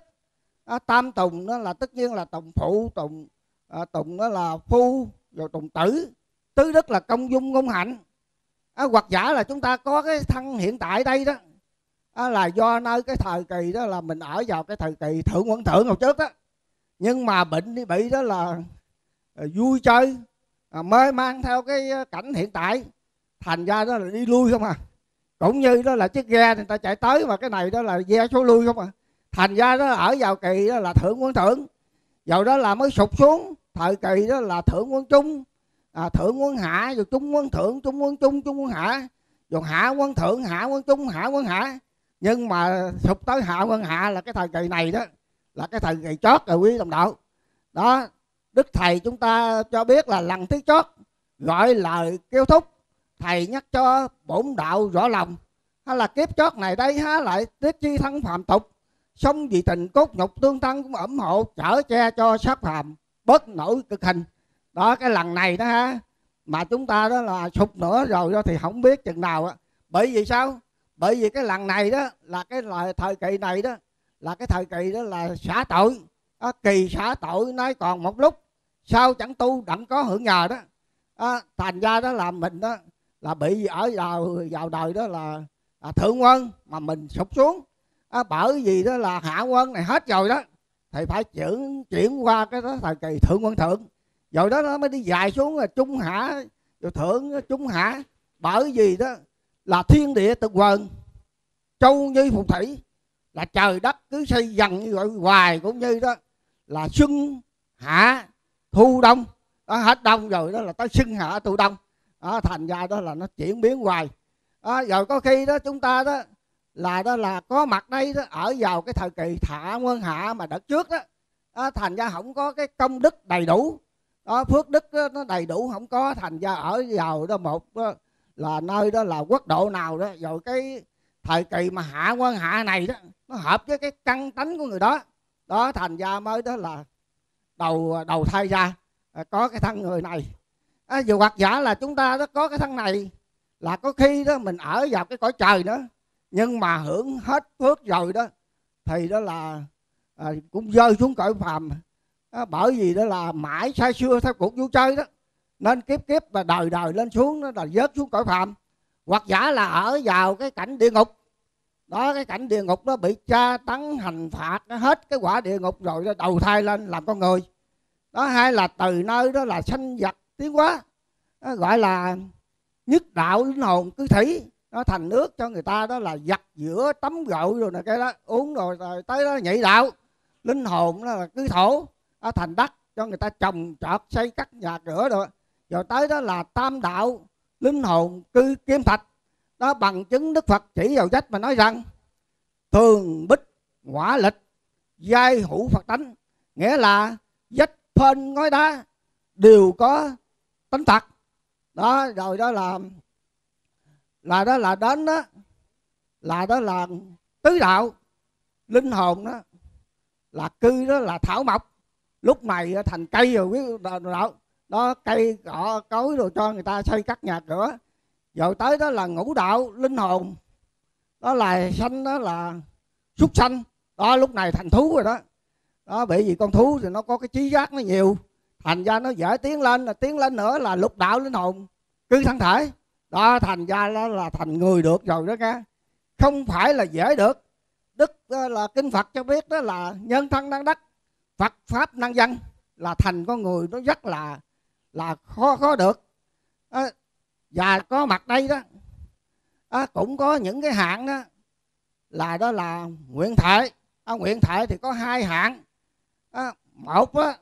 À, tam tùng đó là tất nhiên là tùng phụ tùng à, tùng đó là phu rồi tùng tử. Tứ đức là công dung ngôn hạnh. À, hoặc giả là chúng ta có cái thân hiện tại đây đó. À, là do nơi cái thời kỳ đó là mình ở vào cái thời kỳ thượng quân thượng hồi trước đó nhưng mà bệnh đi bị đó là ờ, vui chơi. Mới mê mang theo cái ờ, cảnh hiện tại. Thành ra đó là đi lui không à. Cũng như đó là chiếc ghe người ta chạy tới mà cái này đó là ghe số lui không à. Thành ra đó ở vào kỳ đó là thượng quân thượng. Vào đó là mới sụp xuống. Thời kỳ đó là thượng quân trung. À, thượng quân hạ rồi trung quân thượng trung quân trung trung quân hạ. Rồi hạ quân thượng hạ quân trung hạ quân hạ. Nhưng mà sụp tới hạ quân hạ là cái thời kỳ này đó là cái thời kỳ chót rồi quý đồng đạo. Đó, đức thầy chúng ta cho biết là lần thứ chót gọi lời kêu thúc, thầy nhắc cho bổn đạo rõ lòng. Hay là kiếp chót này đây há lại tiết chi thân phạm tục sống vì tình cốt nhục tương thân cũng ủng hộ chở che cho sát phàm bớt nổi cực hình. Đó, cái lần này đó ha mà chúng ta đó là sụp nữa rồi đó thì không biết chừng nào á. Bởi vì sao? Bởi vì cái lần này đó là cái thời kỳ này đó là cái thời kỳ đó là xả tội. À, kỳ xả tội nói còn một lúc. Sao chẳng tu đặng có hưởng nhờ đó? À, thành ra đó là mình đó là bị ở vào vào đời đó là, là thượng quân mà mình sụp xuống. À, bởi vì đó là hạ quân này hết rồi đó thì phải chuyển chuyển qua cái đó thời kỳ thượng quân thượng. Rồi đó nó mới đi dài xuống là trung hạ rồi thượng trung hạ. Bởi vì đó là thiên địa tự quần châu như phù thủy là trời đất cứ xây dần như vậy hoài cũng như đó. Là xuân hạ thu đông. Đó, hết đông rồi đó là tới xuân hạ thu đông. Đó, thành ra đó là nó chuyển biến hoài. Đó, rồi có khi đó chúng ta đó là đó là có mặt đây đó ở vào cái thời kỳ thả quân hạ mà đợt trước đó, đó thành ra không có cái công đức đầy đủ. Đó, phước đức đó, nó đầy đủ không có thành ra ở vào đó một đó, là nơi đó là quốc độ nào đó. Rồi cái thời kỳ mà hạ quân hạ này đó nó hợp với cái căn tánh của người đó. Đó thành ra mới đó là đầu đầu thai ra à, có cái thân người này. À, dù hoặc giả là chúng ta đó có cái thân này là có khi đó mình ở vào cái cõi trời nữa nhưng mà hưởng hết phước rồi đó thì đó là à, cũng rơi xuống cõi phàm. À, bởi vì đó là mãi say xưa theo cuộc vui chơi đó nên kiếp kiếp và đời đời lên xuống nó là vớt xuống cõi phàm. Hoặc giả là ở vào cái cảnh địa ngục đó cái cảnh địa ngục nó bị tra tấn hành phạt nó hết cái quả địa ngục rồi nó đầu thai lên làm con người. Đó hay là từ nơi đó là sanh vật tiến hóa. Đó, gọi là nhất đạo linh hồn cứ thủy. Nó thành nước cho người ta đó là giặt giữa tấm gội rồi này cái đó uống rồi, rồi tới đó nhị đạo. Linh hồn đó là cứ thổ đó, thành đất cho người ta trồng trọt xây cắt nhà cửa rồi. Rồi tới đó là tam đạo linh hồn cư kim thạch đó, bằng chứng đức phật chỉ vào sách mà nói rằng thường bích quả lịch, giai hữu phật tánh. Nghĩa là dách phên ngói đá đều có tánh thật đó, rồi đó là là đó là đến đó, là đó là tứ đạo linh hồn đó, là cư đó là thảo mộc. Lúc này thành cây rồi biết đạo, đó, cây cỏ cối rồi cho người ta xây cắt nhà cửa rồi tới đó là ngũ đạo linh hồn. Đó là sanh đó là súc sanh. Đó lúc này thành thú rồi đó. Đó bởi vì con thú thì nó có cái trí giác nó nhiều. Thành ra nó dễ tiến lên là tiến lên nữa là lục đạo linh hồn cứ thân thể. Đó thành ra đó là thành người được rồi đó nghe không phải là dễ được. Đức ờ, là kinh phật cho biết đó là nhân thân năng đắc phật pháp năng dân là thành con người nó rất là là khó khó được. À, và có mặt đây đó à, cũng có những cái hạng đó là đó là nguyện thể. À, nguyện thể thì có hai hạng. À, một đó,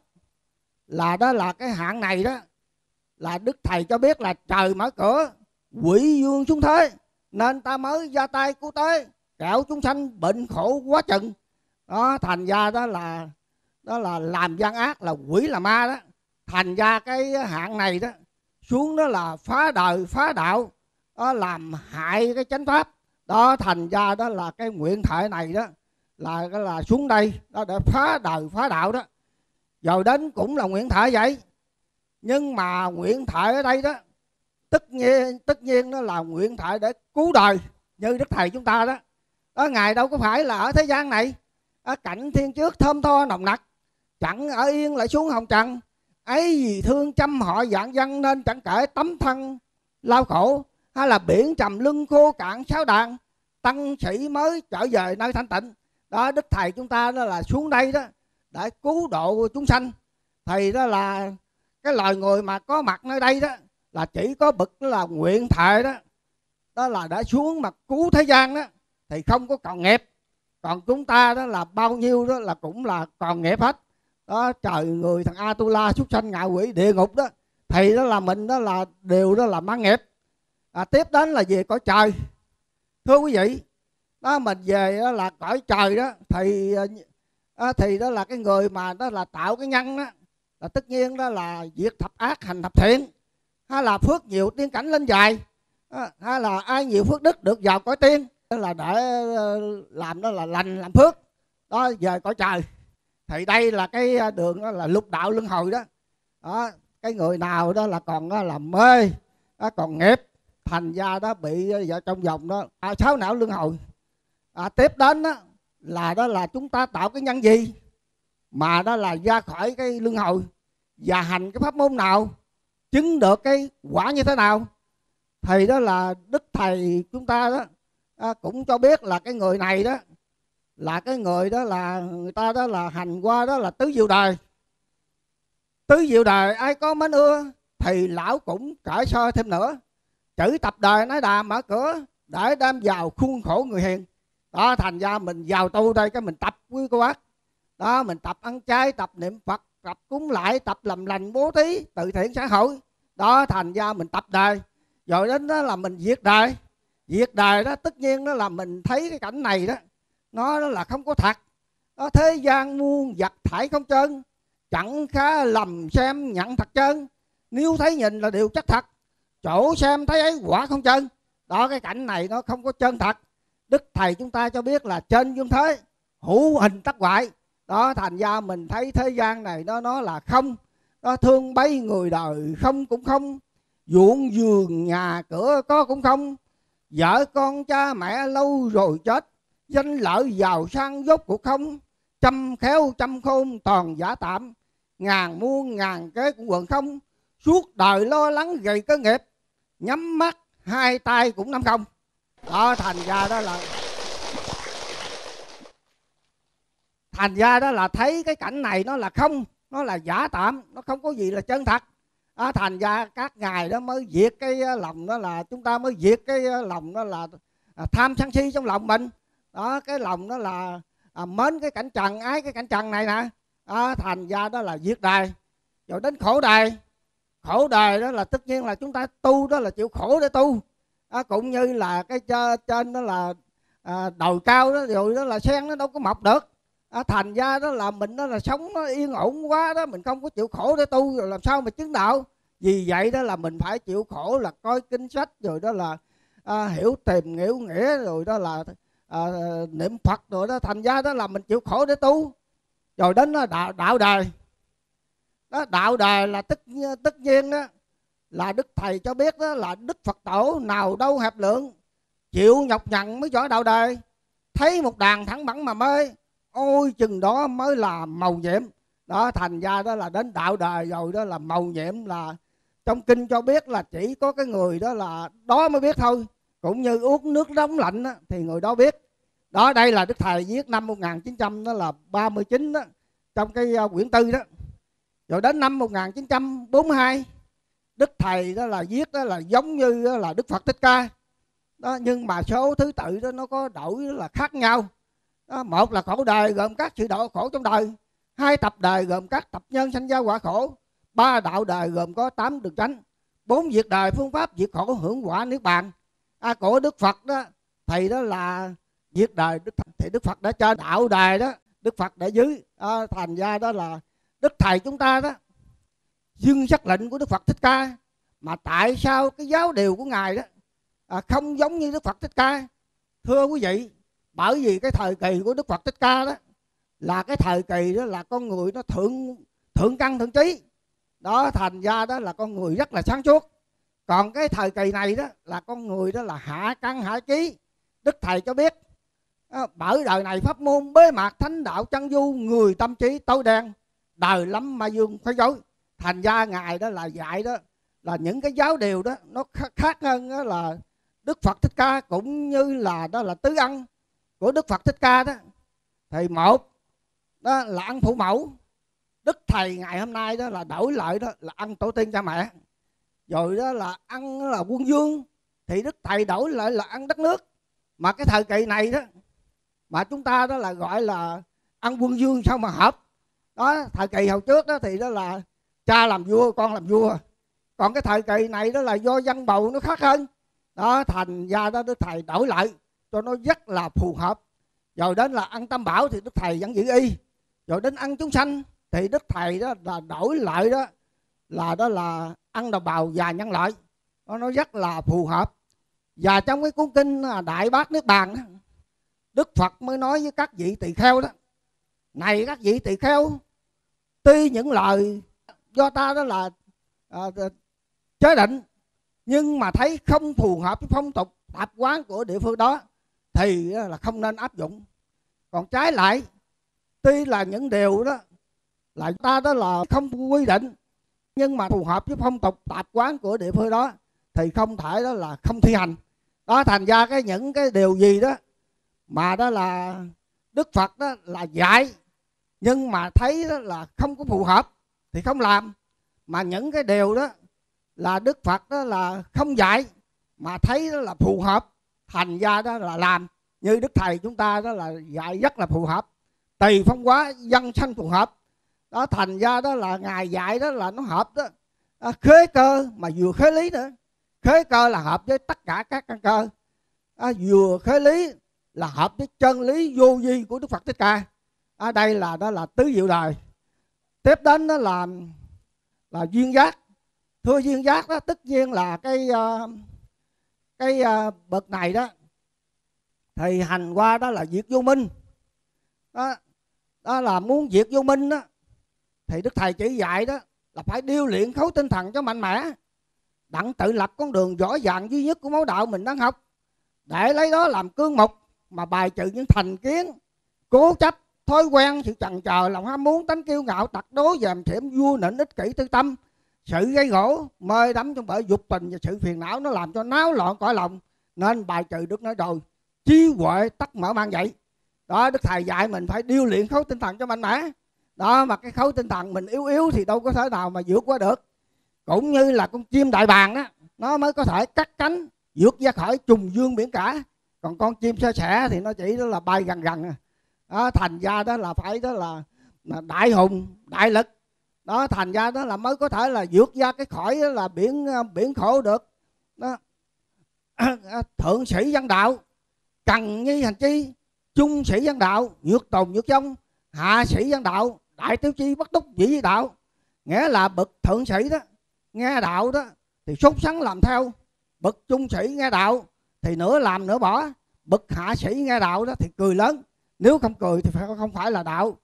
là đó là cái hạn này đó là đức thầy cho biết là trời mở cửa quỷ dương xuống thế nên ta mới ra tay cứu tế kẻo chúng sanh bệnh khổ quá chừng. Đó thành ra đó là đó là làm gian ác là quỷ là ma đó. Thành ra cái hạn này đó xuống đó là phá đời, phá đạo, đó làm hại cái chánh pháp. Đó thành ra đó là cái nguyện thể này đó, là cái là xuống đây, đó để phá đời, phá đạo đó. Rồi đến cũng là nguyện thể vậy. Nhưng mà nguyện thể ở đây đó, tất nhiên tất nhiên nó là nguyện thể để cứu đời như đức thầy chúng ta đó. Đó, ngài đâu có phải là ở thế gian này. Ở cảnh thiên trước thơm tho nồng nặc, chẳng ở yên lại xuống hồng trần ấy vì thương chăm họ dạng dân nên chẳng kể tấm thân, lao khổ, hay là biển trầm lưng khô cạn sáu đàn, tăng sĩ mới trở về nơi thanh tịnh. Đó, đức thầy chúng ta đó là xuống đây đó, để cứu độ chúng sanh. Thì đó là, cái loài người mà có mặt nơi đây đó, là chỉ có bậc là nguyện thệ đó. Đó là đã xuống mà cứu thế gian đó, thì không có còn nghiệp. Còn chúng ta đó là bao nhiêu đó là cũng là còn nghiệp hết đó trời người thằng Atula xuất sanh ngạ quỷ địa ngục đó. Thì đó là mình đó là đều đó là mang nghiệp à, tiếp đến là về cõi trời. Thưa quý vị đó mình về đó là cõi trời đó. Thì à, thì đó là cái người mà đó là tạo cái nhân đó là tất nhiên đó là việc thập ác hành thập thiện. Hay là phước nhiều tiên cảnh lên dài. Hay là ai nhiều phước đức được vào cõi tiên. Đó là để ờ, làm đó là lành làm phước. Đó về cõi trời thì đây là cái à, đường đó là lục đạo luân hồi đó. Đó cái người nào đó là còn à, đó là mê đó còn nghiệp thành ra đó bị à, vợ trong vòng đó à, sáu não luân hồi. À, tiếp đến đó là đó là chúng ta tạo cái nhân gì? Mà đó là ra khỏi cái luân hồi và hành cái pháp môn nào chứng được cái quả như thế nào? Thì đó là đức thầy chúng ta đó à, cũng cho biết là cái người này đó là cái người đó là, người ta đó là hành qua đó là tứ diệu đời tứ diệu đời ai có mến ưa thì lão cũng cởi soi thêm nữa. Chữ tập đời nói đà mở cửa để đem vào khuôn khổ người hiền. Đó, thành ra mình vào tu đây cái mình tập quý cô bác. Đó, mình tập ăn chay, tập niệm phật, tập cúng lại, tập làm lành bố thí, từ thiện xã hội. Đó, thành ra mình tập đời rồi đến đó là mình diệt đời diệt đời đó, tất nhiên đó là mình thấy cái cảnh này đó nó là không có thật. Đó, thế gian muôn vật thải không chân chẳng khá lầm xem nhận thật chân. Nếu thấy nhìn là điều chắc thật chỗ xem thấy ấy quả không chân. Đó cái cảnh này nó không có chân thật. Đức thầy chúng ta cho biết là trên dương thế hữu hình tắc hoại. Đó thành ra mình thấy thế gian này nó nó là không. Nó thương bấy người đời không cũng không. Ruộng giường nhà cửa có cũng không. Vợ con cha mẹ lâu rồi chết danh lợi giàu sang dốt của không trăm khéo trăm khôn toàn giả tạm. Ngàn muôn ngàn kế cũng quần không suốt đời lo lắng gầy cơ nghiệp. Nhắm mắt hai tay cũng năm không. Đó thành ra đó là thành ra đó là thấy cái cảnh này nó là không nó là giả tạm nó không có gì là chân thật. À, thành ra các ngài đó mới diệt cái ờ, lòng đó là chúng ta mới diệt cái ờ, lòng đó là ờ, tham sân si trong lòng mình đó cái lòng đó là à, mến cái cảnh trần ái cái cảnh trần này nè. À, thành ra đó là diệt đời rồi đến khổ đời khổ đời đó là tất nhiên là chúng ta tu đó là chịu khổ để tu. À, cũng như là cái trên, trên đó là à, đồi cao đó rồi đó là sen nó đâu có mọc được. À, thành ra đó là mình đó là sống nó yên ổn quá đó mình không có chịu khổ để tu rồi làm sao mà chứng đạo? Vì vậy đó là mình phải chịu khổ là coi kinh sách rồi đó là à, hiểu tìm hiểu nghĩa rồi đó là à, niệm phật rồi đó thành ra đó là mình chịu khổ để tu. Rồi đến ờ, đó đạo, đạo đời đó đạo đời là tất tất nhiên đó là đức thầy cho biết đó là đức phật tổ nào đâu hẹp lượng chịu nhọc nhằn mới giỏi đạo đời thấy một đàn thẳng bẳng mà mê ôi chừng đó mới là màu nhiệm. Đó thành ra đó là đến đạo đời rồi đó là màu nhiệm là trong kinh cho biết là chỉ có cái người đó là đó mới biết thôi cũng như uống nước nóng lạnh đó, thì người đó biết. Đó đây là đức thầy viết năm 1900 đó là 39 đó trong cái uh, quyển tư đó. Rồi đến năm 1942 đức thầy đó là viết đó là giống như là đức phật thích ca. Đó nhưng mà số thứ tự đó nó có đổi là khác nhau. Đó, một là khổ đời gồm các sự độ khổ trong đời hai tập đời gồm các tập nhân sanh ra quả khổ ba đạo đời gồm có tám đường tránh bốn việc đời phương pháp diệt khổ hưởng quả niết bàn à, của đức phật đó thầy đó là giết đời đức thì đức phật đã cho đạo đời đó đức phật đã dưới à, thành ra đó là đức thầy chúng ta đó dương sắc lệnh của đức phật thích ca. Mà tại sao cái giáo điều của ngài đó à, không giống như đức phật thích ca? Thưa quý vị bởi vì cái thời kỳ của đức phật thích ca đó là cái thời kỳ đó là con người nó thượng thượng căn thượng trí. Đó thành ra đó là con người rất là sáng suốt còn cái thời kỳ này đó là con người đó là hạ căn hạ trí. Đức thầy cho biết ờ, bởi đời này pháp môn bế mạc thánh đạo chân du, người tâm trí tối đen, đời lắm ma dương phải dối thành ra ngài đó là dạy đó, là những cái giáo điều đó, nó khác hơn đó là đức phật thích ca cũng như là đó là tứ ăn của đức phật thích ca đó. Thì một, đó là ăn phụ mẫu. Đức thầy ngày hôm nay đó là đổi lại đó là ăn tổ tiên cha mẹ rồi đó là ăn là quân vương, thì đức thầy đổi lại là ăn đất nước. Mà cái thời kỳ này đó, mà chúng ta đó là gọi là ăn quân vương sao mà hợp. Đó, thời kỳ hồi trước đó thì đó là cha làm vua, con làm vua. Còn cái thời kỳ này đó là do dân bầu nó khác hơn đó, thành ra đó đức thầy đổi lại cho nó rất là phù hợp. Rồi đến là ăn tam bảo thì đức thầy vẫn giữ y. Rồi đến ăn chúng sanh thì đức thầy đó là đổi lại đó, là đó là ăn đồng bào và nhân loại. Nó rất là phù hợp. Và trong cái cuốn kinh à, đại bát nước bàn đó, đức phật mới nói với các vị tỳ kheo đó này các vị tỳ kheo tuy những lời do ta đó là à, chế định nhưng mà thấy không phù hợp với phong tục tập quán của địa phương đó thì à, là không nên áp dụng. Còn trái lại tuy là những điều đó là ta đó là không quy định nhưng mà phù hợp với phong tục tập quán của địa phương đó, thì không thể đó là không thi hành. Đó, thành ra cái những cái điều gì đó mà đó là đức phật đó là dạy, nhưng mà thấy đó là không có phù hợp thì không làm. Mà những cái điều đó là đức phật đó là không dạy, mà thấy đó là phù hợp, thành ra đó là làm. Như đức thầy chúng ta đó là dạy rất là phù hợp. Tùy phong hóa dân sanh phù hợp đó thành ra đó là ngài dạy đó là nó hợp đó. À, khế cơ mà vừa khế lý nữa. Khế cơ là hợp với tất cả các căn cơ. À, vừa khế lý là hợp với chân lý vô vi của đức phật thích ca. À, đây là đó là tứ diệu đời. Tiếp đến đó là là duyên giác. Thưa duyên giác đó tất nhiên là cái ờ, cái ờ, bậc này đó thì hành qua đó là diệt vô minh. Đó, đó là muốn diệt vô minh đó thì đức thầy chỉ dạy đó là phải điêu luyện khối tinh thần cho mạnh mẽ. Đặng tự lập con đường rõ ràng duy nhất của mẫu đạo mình đang học. Để lấy đó làm cương mục mà bài trừ những thành kiến, cố chấp, thói quen, sự chần chờ lòng ham muốn, tánh kiêu ngạo, tặc đố, dèm thiểm vua nịnh, ích kỷ, tư tâm. Sự gây gỗ, mê đắm trong bởi dục tình và sự phiền não nó làm cho náo loạn cõi lòng, nên bài trừ đức nói rồi trí huệ tắt mở mang vậy đó, đức thầy dạy mình phải điêu luyện khối tinh thần cho mạnh mẽ đó mà cái khối tinh thần mình yếu yếu thì đâu có thể nào mà vượt qua được. Cũng như là con chim đại bàng đó nó mới có thể cắt cánh vượt ra khỏi trùng dương biển cả. Còn con chim sơ sẻ thì nó chỉ đó là bay gần gần à. đó, thành ra đó là phải đó là, là đại hùng đại lực. Đó thành ra đó là mới có thể là vượt ra cái khỏi đó là biển à, biển khổ được. Đó. À, thượng sĩ văn đạo cần như hành chi trung sĩ văn đạo vượt tồn vượt trong hạ sĩ văn đạo đại tiêu chi bất túc dĩ đạo. Nghĩa là bậc thượng sĩ đó. Nghe đạo đó, thì sốt sắng làm theo. Bậc trung sĩ nghe đạo, thì nửa làm nửa bỏ. Bậc hạ sĩ nghe đạo đó, thì cười lớn. Nếu không cười thì phải không phải là đạo.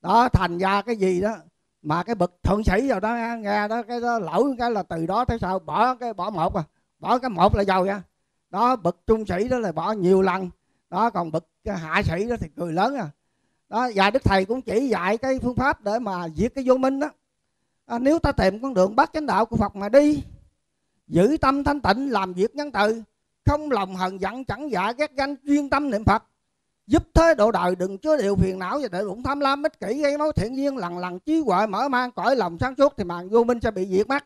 Đó, thành ra cái gì đó mà cái bậc thượng sĩ rồi đó nghe đó, cái đó lỗi cái là từ đó tới sau bỏ cái bỏ một à. Bỏ cái một là giàu nha. Đó, bậc trung sĩ đó là bỏ nhiều lần. Đó, còn bậc hạ sĩ đó thì cười lớn à đó và đức thầy cũng chỉ dạy cái phương pháp để mà diệt cái vô minh đó. À, nếu ta tìm con đường bắt chánh đạo của phật mà đi giữ tâm thanh tịnh làm việc nhân từ không lòng hờn giận chẳng dạ ghét ganh chuyên tâm niệm phật giúp thế độ đời đừng chứa điều phiền não và để bụng tham lam ích kỷ gây máu thiện duyên lần lần trí huệ mở mang cõi lòng sáng suốt thì màn vô minh sẽ bị diệt mất.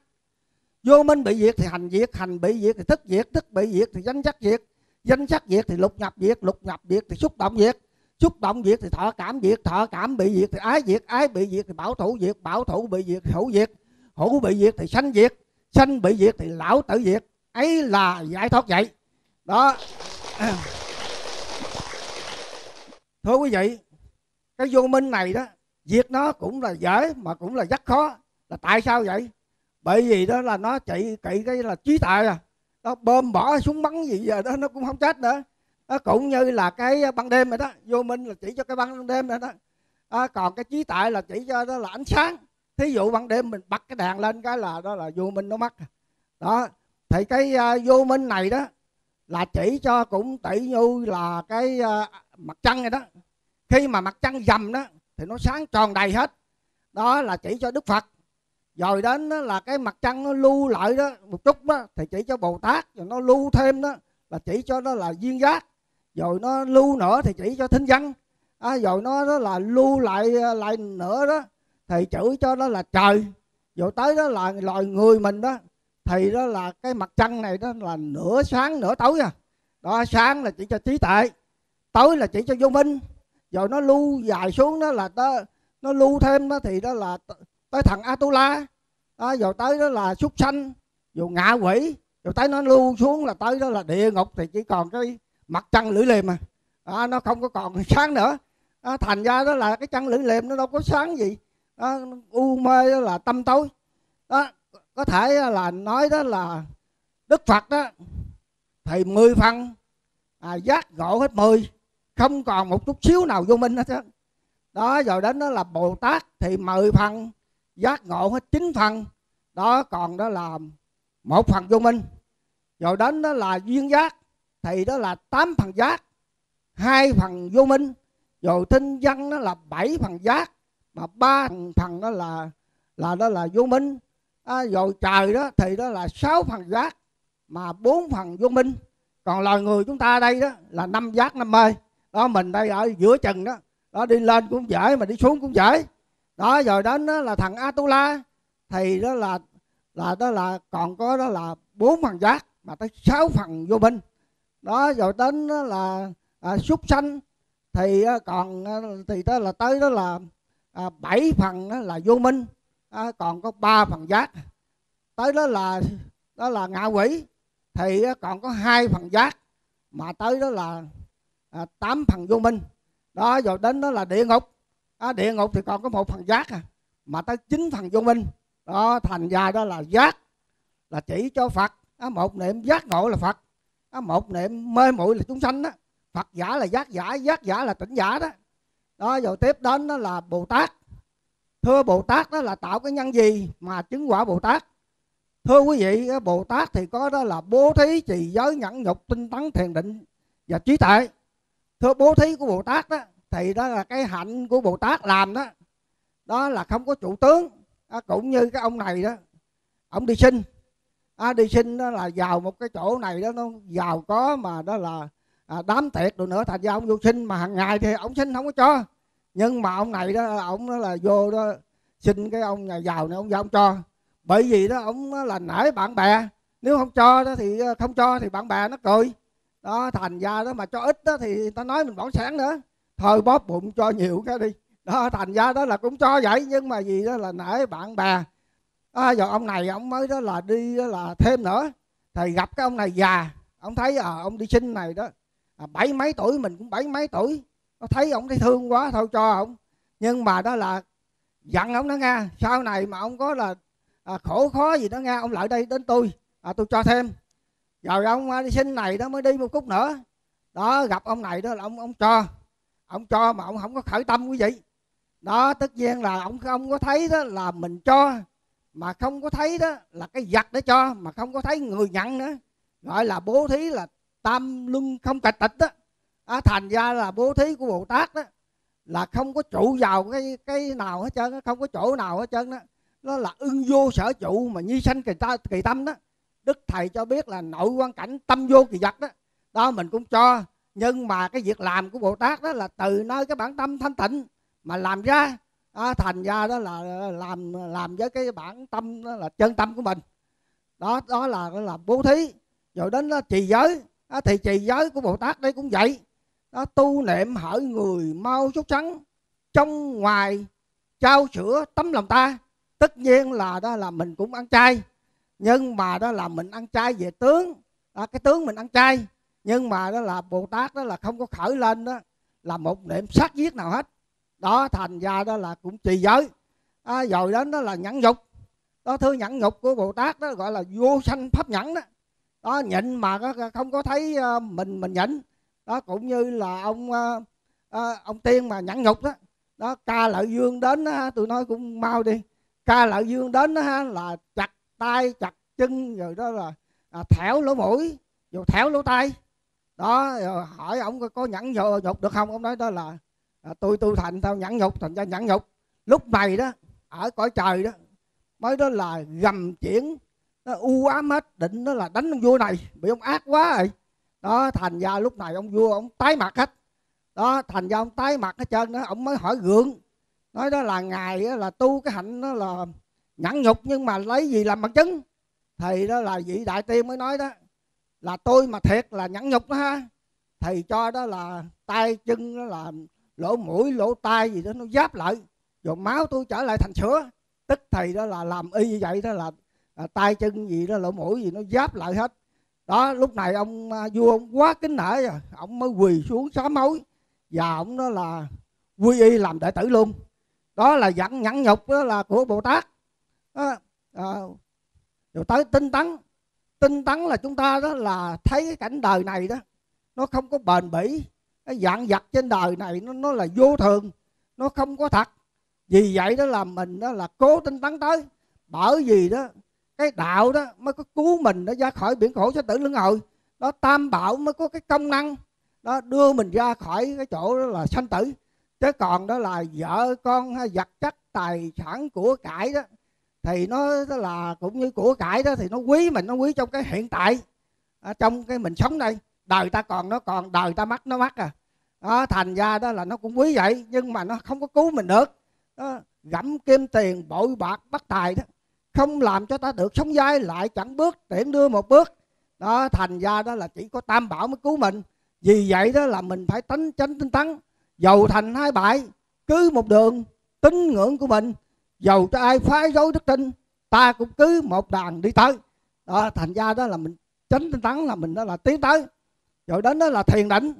Vô minh bị diệt thì hành diệt hành bị diệt thì thức diệt thức bị diệt thì danh sắc diệt danh sắc diệt thì lục nhập diệt lục nhập diệt thì xúc động diệt xúc động diệt thì thọ, cảm diệt thọ, cảm bị diệt thì ái diệt ái bị diệt thì bảo thủ diệt bảo thủ bị diệt thì hữu diệt hữu bị diệt thì sanh diệt sanh bị diệt thì lão tử diệt ấy là giải thoát vậy. Đó. Thưa quý vị, cái vô minh này đó diệt nó cũng là dễ mà cũng là rất khó. Là tại sao vậy? Bởi vì đó là nó chạy kỵ cái là trí tuệ à. Nó bơm bỏ súng bắn gì giờ đó, nó cũng không chết nữa à, cũng như là cái ban đêm rồi đó. Vô minh là chỉ cho cái ban đêm rồi đó. À, còn cái trí tại là chỉ cho đó là ánh sáng. Thí dụ ban đêm mình bật cái đèn lên cái là đó là vô minh nó mất. Đó. Thì cái uh, vô minh này đó là chỉ cho cũng tỷ như là cái uh, mặt trăng này đó. Khi mà mặt trăng dầm đó thì nó sáng tròn đầy hết. Đó là chỉ cho đức phật. Rồi đến đó là cái mặt trăng nó lưu lại đó một chút đó thì chỉ cho bồ tát rồi nó lưu thêm đó là chỉ cho nó là duyên giác rồi nó lưu nữa thì chỉ cho thính văn. À, rồi nó đó là lưu lại lại nữa đó. Thì chữ cho nó là trời. Rồi tới đó là loài người mình đó. Thì đó là cái mặt trăng này đó là nửa sáng nửa tối à. Đó sáng là chỉ cho trí tuệ tối là chỉ cho vô minh. Rồi nó lưu dài xuống đó là đó, nó lưu thêm đó thì đó là tới thằng Atula. Đó, rồi tới đó là súc sanh rồi ngạ quỷ. Rồi tới nó lưu xuống là tới đó là địa ngục thì chỉ còn cái mặt trăng lưỡi liềm mà. À, nó không có còn sáng nữa. À, thành ra đó là cái trăng lưỡi liềm nó đâu có sáng gì. À, u mê đó là tâm tối. Đó có thể là nói đó là đức phật đó thì mười phần à, giác ngộ hết mười. Không còn một chút xíu nào vô minh hết đó, đó rồi đến đó là bồ tát thì mười phần giác ngộ hết chín phần. Đó còn đó là một phần vô minh. Rồi đến đó là duyên giác thì đó là tám phần giác hai phần vô minh. Rồi tinh văn nó là bảy phần giác mà ba phần đó là là đó là vô minh. À, rồi trời đó thì đó là sáu phần giác mà bốn phần vô minh. Còn loài người chúng ta đây đó là năm giác năm mê. Đó mình đây ở giữa chừng đó đó đi lên cũng dễ mà đi xuống cũng dễ. Đó rồi đến đó là thằng Atula. Thì đó là là đó là còn có đó là bốn phần giác mà tới sáu phần vô minh đó rồi đến đó là à, súc sanh thì à, còn à, thì đó là tới đó là à, bảy phần đó là vô minh à, còn có ba phần giác. Tới đó là đó là ngạ quỷ thì còn có hai phần giác mà tới đó là à, 8 phần vô minh. Đó rồi đến đó là địa ngục. À, địa ngục thì còn có một phần giác à mà tới chín phần vô minh. Đó thành ra đó là giác là chỉ cho phật. À, một niệm giác ngộ là phật một niệm mê muội là chúng sanh đó. Phật giả là giác giả giác giả là tỉnh giả đó. Đó, rồi tiếp đến đó là bồ tát. Thưa bồ tát đó là tạo cái nhân gì mà chứng quả bồ tát? Thưa quý vị bồ tát thì có đó là bố thí trì giới nhẫn nhục, tinh tấn, thiền định và trí tuệ. Thưa bố thí của bồ tát đó, thì đó là cái hạnh của bồ tát làm đó. Đó là không có chủ tướng cũng như cái ông này đó. Ông đi sinh à, đi sinh đó là vào một cái chỗ này đó nó giàu có mà đó là à, đám tiệc rồi nữa thành ra ông vô sinh mà hàng ngày thì ông sinh không có cho. Nhưng mà ông này đó ông đó là vô đó xin cái ông nhà giàu này ông giàu ông cho. Bởi vì đó ông là nể bạn bè. Nếu không cho đó thì ờ, không cho thì bạn bè nó cười. Đó thành ra đó mà cho ít đó thì ta nói mình bỏ sáng nữa. Thôi bóp bụng cho nhiều cái đi. Đó thành ra đó là cũng cho vậy nhưng mà gì đó là nể bạn bè à, giờ ông này ông mới đó là đi đó là thêm nữa. Thì gặp cái ông này già ông thấy à, ông đi sinh này đó à, bảy mấy tuổi mình cũng bảy mấy tuổi. Nó thấy ông thấy thương quá thôi cho ông. Nhưng mà đó là dặn ông đó nghe sau này mà ông có là à, khổ khó gì đó nghe ông lại đây đến tôi à, tôi cho thêm. Rồi ông à, đi sinh này đó mới đi một khúc nữa. Đó gặp ông này đó là ông ông cho ông cho mà ông không có khởi tâm quý vị. Đó tất nhiên là ông không có thấy đó là mình cho mà không có thấy đó là cái giặt để cho mà không có thấy người nhận nữa. Gọi là bố thí là tam luân không cạch tịch đó. À, thành ra là bố thí của bồ tát đó là không có trụ vào cái cái nào hết trơn không có chỗ nào hết trơn đó nó là ưng vô sở trụ mà nhi sanh kỳ ta kỳ tâm đó. Đức thầy cho biết là nội quan cảnh tâm vô kỳ vật đó. Đó mình cũng cho nhưng mà cái việc làm của bồ tát đó là từ nơi cái bản tâm thanh tịnh mà làm ra à, thành ra đó là ờ, làm làm với cái bản tâm đó là chân tâm của mình. Đó đó là là bố thí. Rồi đến đó trì giới. À, thì trì giới của bồ tát đây cũng vậy. Đó, tu niệm hỡi người mau chút trắng trong ngoài trao sữa tấm lòng ta. Tất nhiên là đó là mình cũng ăn chay. Nhưng mà đó là mình ăn chay về tướng. Đó, cái tướng mình ăn chay. Nhưng mà đó là bồ tát đó là không có khởi lên đó là một niệm sát giết nào hết đó thành ra đó là cũng trì giới. À, rồi đến đó là nhẫn nhục. Đó thứ nhẫn nhục của bồ tát đó gọi là vô sanh pháp nhẫn đó. Đó nhịn mà không có thấy ờ, mình mình nhịn. Đó cũng như là ông ờ, ờ, ông tiên mà nhẫn nhục đó. Đó ca lợi dương đến đó, tôi nói cũng mau đi. Ca lợi dương đến đó, là chặt tay chặt chân rồi đó là à, thẻo lỗ mũi rồi thẻo lỗ tay đó rồi hỏi ông có nhẫn nhục được không? Ông nói đó là à, tôi tu thành tao nhẫn nhục thành ra nhẫn nhục. Lúc này đó ở cõi trời đó mới đó là gầm chuyển nó u ám hết định nó là đánh ông vua này bị ông ác quá rồi. Đó thành ra lúc này ông vua ông tái mặt hết. Đó thành ra ông tái mặt hết trơn đó ông mới hỏi gượng. Nói đó là ngài đó là tu cái hạnh đó là nhẫn nhục nhưng mà lấy gì làm bằng chứng? Thì đó là vị đại tiên mới nói đó là tôi mà thiệt là nhẫn nhục đó ha. Thì cho đó là tay chân đó là lỗ mũi lỗ tai gì đó nó giáp lại. Rồi máu tôi trở lại thành sữa. Tức thầy đó là làm y như vậy đó là à, tay chân gì đó lỗ mũi gì nó giáp lại hết. Đó lúc này ông à, vua ông quá kính nể rồi. Ông mới quỳ xuống xóa máu và ông đó là quy y làm đệ tử luôn. Đó là dẫn nhẫn nhục đó là của bồ tát. Đó, à, rồi tới tinh tấn. Tinh tấn là chúng ta đó là thấy cái cảnh đời này đó nó không có bền bỉ dạng vật trên đời này nó nó là vô thường, nó không có thật. Vì vậy đó là mình đó là cố tinh tấn tới. Bởi vì đó, cái đạo đó mới có cứu mình nó ra khỏi biển khổ cho tử luân hồi. Đó, tam bảo mới có cái công năng. Đó, đưa mình ra khỏi cái chỗ đó là sanh tử. Chứ còn đó là vợ con hay vật chất, tài sản của cải đó, thì nó đó là cũng như của cải đó, thì nó quý mình, nó quý trong cái hiện tại trong cái mình sống đây đời ta còn nó còn đời ta mất nó mất à. Đó, thành ra đó là nó cũng quý vậy nhưng mà nó không có cứu mình được. Đó, gẫm kim tiền bội bạc bắt tài đó. Không làm cho ta được sống dai lại chẳng bước tiễn đưa một bước. Đó thành ra đó là chỉ có tam bảo mới cứu mình. Vì vậy đó là mình phải tánh tránh tinh tấn dầu thành hai bại cứ một đường tín ngưỡng của mình. Dầu cho ai phái dối đức tin ta cũng cứ một đàn đi tới. Đó thành ra đó là mình tránh tinh tấn là mình đó là tiến tới rồi đến đó là thiền định.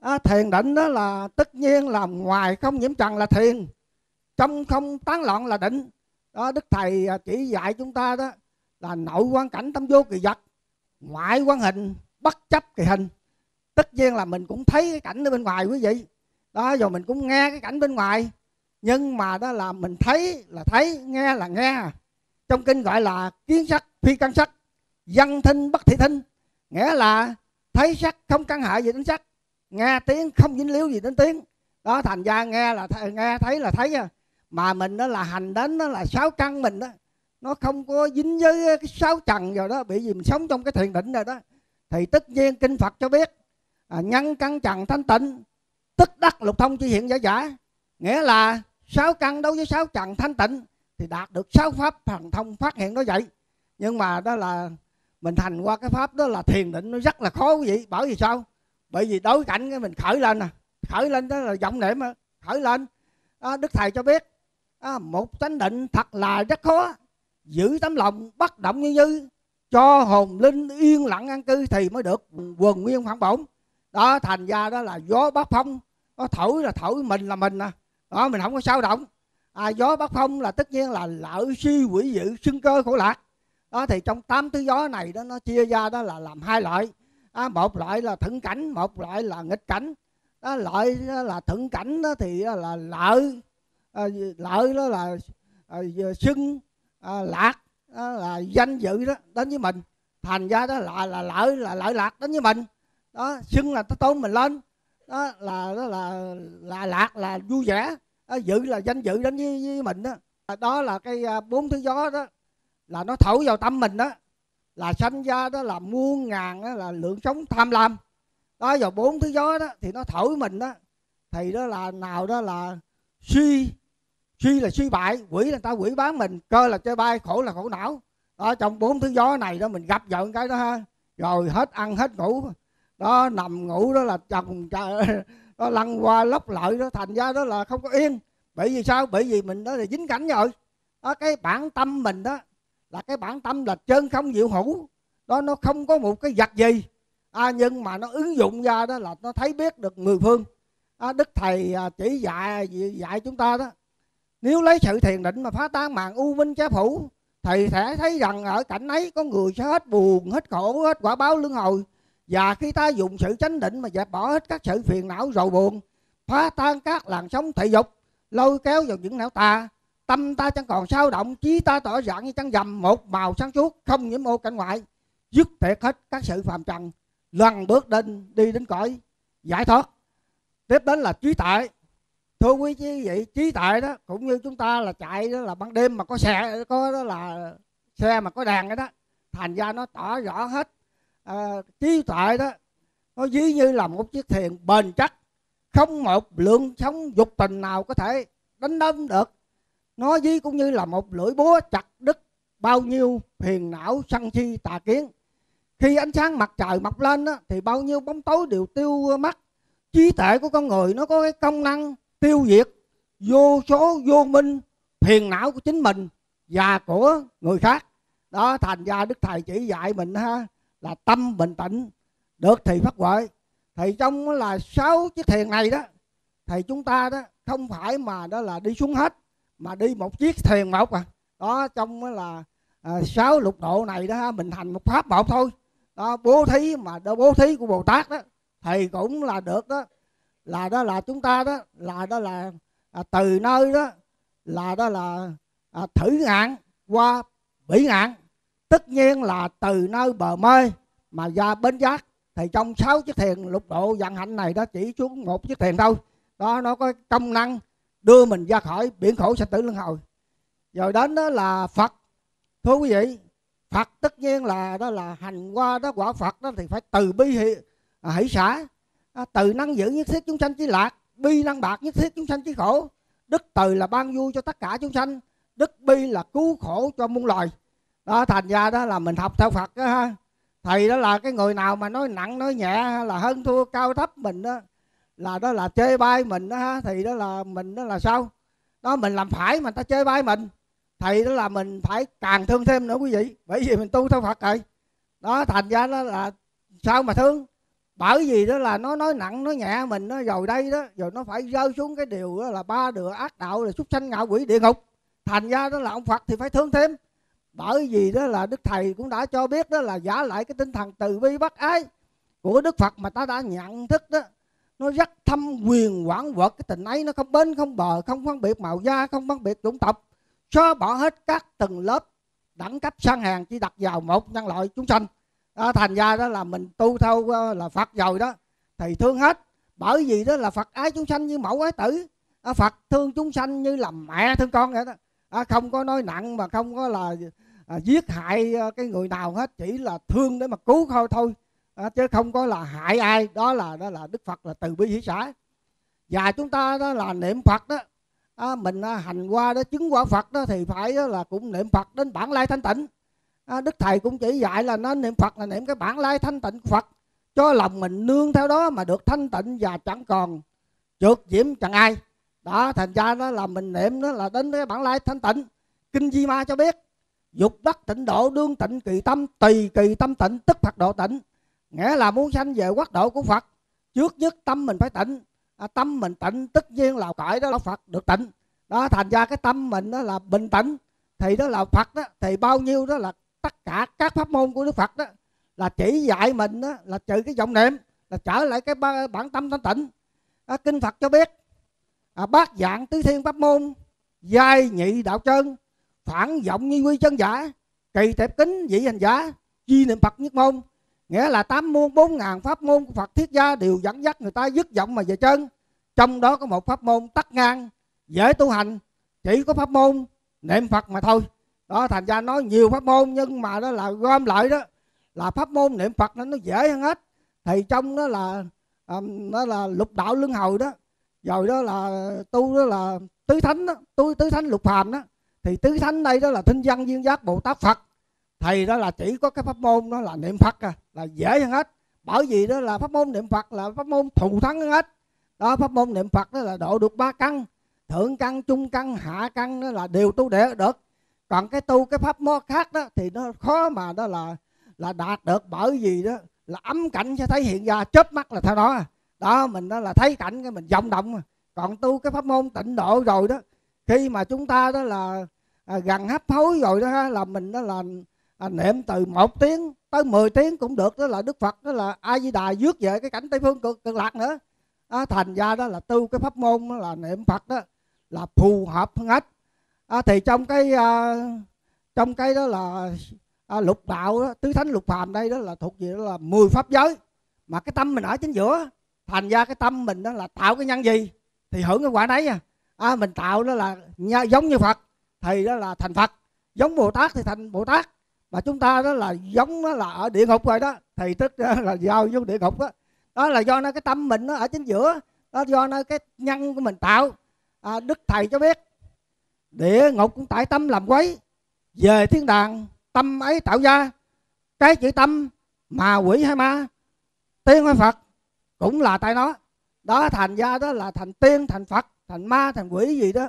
À, thiền định đó là tất nhiên là ngoài không nhiễm trần là thiền. Trong không tán loạn là định. Đó đức thầy à, chỉ dạy chúng ta đó là nội quan cảnh tâm vô kỳ vật ngoại quan hình bất chấp kỳ hình. Tất nhiên là mình cũng thấy cái cảnh ở bên ngoài quý vị. Đó rồi mình cũng nghe cái cảnh bên ngoài. Nhưng mà đó là mình thấy là thấy nghe là nghe. Trong kinh gọi là kiến sắc phi căn sắc văn thinh bất thị thinh. Nghĩa là thấy sắc không căn hại gì đến sắc. Nghe tiếng không dính líu gì đến tiếng. Đó thành ra nghe là th- nghe thấy là thấy nha. Mà mình đó là hành đến đó là sáu căn mình đó. Nó không có dính với cái sáu trần rồi đó bị gì mình sống trong cái thiền định rồi đó. Thì tất nhiên kinh phật cho biết à, nhân căn trần thanh tịnh tức đắc lục thông chi hiện giả giả. Nghĩa là sáu căn đối với sáu trần thanh tịnh thì đạt được sáu pháp thần thông phát hiện đó vậy. Nhưng mà đó là mình thành qua cái pháp đó là thiền định nó rất là khó quý vị. Bởi vì sao? Bởi vì đối cảnh cái mình khởi lên à khởi lên đó là vọng niệm mà. Khởi lên. À, đức thầy cho biết à, một chánh định thật là rất khó. Giữ tấm lòng bất động như như cho hồn linh yên lặng an cư thì mới được quần nguyên phản bổn. Đó thành ra đó là gió bắc phong. Nó thổi là thổi mình là mình à đó mình không có sao động. À, gió bắc phong là tất nhiên là lợi suy quỷ dự xưng cơ khổ lạc đó thì trong tám thứ gió này đó nó chia ra đó là làm hai loại. À, một loại là thuận cảnh một loại là nghịch cảnh. Đó, loại đó là thuận cảnh đó thì là lợi. À, lợi đó là à, xưng à, lạc đó là danh dự đó đến với mình. Thành ra đó là là lợi là lợi lạc đến với mình. Đó xưng là tốn mình lên. Đó là đó là là lạc là vui vẻ. Đó, dự là danh dự đến với, với mình đó. Đó là cái à, bốn thứ gió đó là nó thổi vào tâm mình đó. Là sanh ra đó, là muôn ngàn đó là lượng sống tham lam. Đó, vào bốn thứ gió đó, thì nó thổi mình đó. Thì đó là nào đó là suy suy là suy bại, quỷ là ta quỷ bán mình, cơ là chơi bay, khổ là khổ não. Đó, trong bốn thứ gió này đó, mình gặp vợ cái đó ha. Rồi hết ăn, hết ngủ. Đó, nằm ngủ đó là chồng nó lăn qua lóc lợi đó, thành ra đó là không có yên. Bởi vì sao? Bởi vì mình đó là dính cảnh rồi. Đó, cái bản tâm mình đó là cái bản tâm là chân không diệu hữu đó nó không có một cái vật gì. À, nhưng mà nó ứng dụng ra đó là nó thấy biết được người phương. À, đức thầy à, chỉ dạy dạy chúng ta đó. Nếu lấy sự thiền định mà phá tan màn u minh chế phủ thầy sẽ thấy rằng ở cảnh ấy có người sẽ hết buồn hết khổ hết quả báo luân hồi. Và khi ta dùng sự chánh định mà dẹp bỏ hết các sự phiền não rầu buồn phá tan các làn sóng thị dục lôi kéo vào những não tà tâm ta chẳng còn sao động trí ta tỏ dạng như trăng dầm một màu sáng suốt không nhiễm ô cảnh ngoại. Dứt tuyệt hết các sự phàm trần lần bước đến đi đến cõi giải thoát. Tiếp đến là trí tuệ. Thưa quý vị trí tuệ đó cũng như chúng ta là chạy đó là ban đêm mà có xe có đó là xe mà có đèn đó, đó. Thành ra nó tỏ rõ hết à, trí tuệ đó nó ví như là một chiếc thuyền bền chắc. Không một lượng sống dục tình nào có thể đánh đâm được nó dí cũng như là một lưỡi búa chặt đứt bao nhiêu phiền não sân si tà kiến. Khi ánh sáng mặt trời mọc lên đó, thì bao nhiêu bóng tối đều tiêu mất. Trí tuệ của con người nó có cái công năng tiêu diệt vô số vô minh phiền não của chính mình và của người khác. Đó thành ra đức thầy chỉ dạy mình ha là tâm bình tĩnh được thì phát huệ. Thì trong là sáu chiếc thiền này đó thì chúng ta đó không phải mà đó là đi xuống hết mà đi một chiếc thuyền một à. Đó trong là à, sáu lục độ này đó mình thành một pháp một thôi. Đó bố thí mà đó bố thí của bồ tát đó thì cũng là được đó. Là đó là chúng ta đó là đó là à, từ nơi đó là đó là à, thử ngạn qua bỉ ngạn. Tất nhiên là từ nơi bờ mê mà ra bến giác. Thì trong sáu chiếc thuyền lục độ vận hạnh này đó chỉ xuống một chiếc thuyền thôi. Đó nó có công năng đưa mình ra khỏi biển khổ sanh tử luân hồi. Rồi đến đó là phật. Thưa quý vị phật tất nhiên là đó là hành qua đó quả phật đó thì phải từ bi à, hỷ, hỷ xã à, từ năng giữ nhất thiết chúng sanh chí lạc bi năng bạc nhất thiết chúng sanh chí khổ. Đức từ là ban vui cho tất cả chúng sanh đức bi là cứu khổ cho muôn loài. Đó thành ra đó là mình học theo phật đó ha. Thầy đó là cái người nào mà nói nặng nói nhẹ là hơn thua cao thấp mình đó là đó là chê bai mình đó ha, thì đó là mình đó là sao? Đó, mình làm phải mà ta chê bai mình, thì đó là mình phải càng thương thêm nữa quý vị. Bởi vì mình tu theo phật rồi. Đó, thành ra đó là sao mà thương? Bởi vì đó là nó nói nặng nó nhẹ mình, nó rồi đây đó, rồi nó phải rơi xuống cái điều đó là ba đường ác đạo là súc sanh ngạo quỷ địa ngục. Thành ra đó là ông phật thì phải thương thêm. Bởi vì đó là đức thầy cũng đã cho biết đó là giả lại cái tinh thần từ bi bác ái của đức phật mà ta đã nhận thức đó nó rất thâm quyền quản vật cái tình ấy nó không bến không bờ không phân biệt màu da không phân biệt chủng tộc. Xóa bỏ hết các tầng lớp đẳng cấp sang hàng chỉ đặt vào một nhân loại chúng sanh. À, thành ra đó là mình tu theo ờ, là phật rồi đó. Thì thương hết bởi vì đó là phật ái chúng sanh như mẫu ái tử. À, phật thương chúng sanh như là mẹ thương con vậy đó. À, không có nói nặng mà không có là à, giết hại ờ, cái người nào hết chỉ là thương để mà cứu thôi thôi à, chứ không có là hại ai. Đó là đó là đức phật là từ bi hỷ xã. Và chúng ta đó là niệm phật đó. À, mình à, hành qua đó chứng quả phật đó thì phải đó là cũng niệm phật đến bản lai thanh tịnh. À, đức thầy cũng chỉ dạy là nên niệm phật là niệm cái bản lai thanh tịnh của phật. Cho lòng mình nương theo đó mà được thanh tịnh và chẳng còn trượt nhiễm chẳng ai. Đó thành ra đó là mình niệm đó là đến cái bản lai thanh tịnh. Kinh di ma cho biết dục đắc tịnh độ đương tịnh kỳ tâm tùy kỳ tâm tịnh tức phật độ tịnh nghĩa là muốn sanh về quốc độ của phật trước nhất tâm mình phải tịnh. À, tâm mình tịnh tất nhiên là cõi đó là phật được tịnh. Đó thành ra cái tâm mình đó là bình tĩnh thì đó là phật đó thì bao nhiêu đó là tất cả các pháp môn của đức phật đó là chỉ dạy mình đó là trừ cái vọng niệm là trở lại cái bản tâm thanh tịnh. À, kinh phật cho biết à, bát dạng tứ thiên pháp môn giai nhị đạo chân phản vọng như quy chân giả kỳ tệp kính dị hành giả di niệm phật nhất môn nghĩa là tám môn bốn ngàn pháp môn của phật thiết gia đều dẫn dắt người ta dứt vọng mà về chân. Trong đó có một pháp môn tắt ngang dễ tu hành. Chỉ có pháp môn niệm phật mà thôi. Đó thành ra nói nhiều pháp môn nhưng mà đó là gom lại đó. Là pháp môn niệm phật nó nó dễ hơn hết. Thì trong đó là um, nó là lục đạo luân hồi đó. Rồi đó là tu đó là tứ thánh đó. Tu tứ thánh lục phàm đó. Thì tứ thánh đây đó là thinh văn duyên giác bồ tát phật thầy đó là chỉ có cái pháp môn đó là niệm phật à là dễ hơn hết. Bởi vì đó là pháp môn niệm phật là pháp môn thù thắng hết. Đó pháp môn niệm phật đó là độ được ba căn. Thượng căn trung căn hạ căn đó là đều tu để được. Còn cái tu cái pháp môn khác đó thì nó khó mà đó là là đạt được. Bởi vì đó là ấm cảnh sẽ thấy hiện ra chớp mắt là theo đó. Đó mình đó là thấy cảnh cái mình vọng động còn tu cái pháp môn tịnh độ rồi đó khi mà chúng ta đó là à, gần hấp hối rồi đó là mình đó là à, niệm từ một tiếng tới 10 tiếng cũng được đó là đức phật đó là a di đà dước về cái cảnh tây phương cực, cực lạc nữa à, thành ra đó là tu cái pháp môn đó là niệm phật đó là phù hợp hơn hết à, thì trong cái à, trong cái đó là à, lục đạo đó, tứ thánh lục phàm đây đó là thuộc về đó là 10 pháp giới mà cái tâm mình ở chính giữa thành ra cái tâm mình đó là tạo cái nhân gì thì hưởng cái quả đấy à, à mình tạo đó là giống như phật thì đó là thành phật giống bồ tát thì thành bồ tát mà chúng ta đó là giống nó là ở địa ngục rồi đó. Thì tức là giao vô địa ngục đó. Đó là do nó cái tâm mình nó ở chính giữa. Đó do nó cái nhân của mình tạo. À, đức thầy cho biết địa ngục cũng tại tâm làm quấy. Về thiên đàng tâm ấy tạo ra. Cái chữ tâm mà quỷ hay ma tiên hay phật cũng là tại nó. Đó thành ra đó là thành tiên thành phật thành ma thành quỷ gì đó.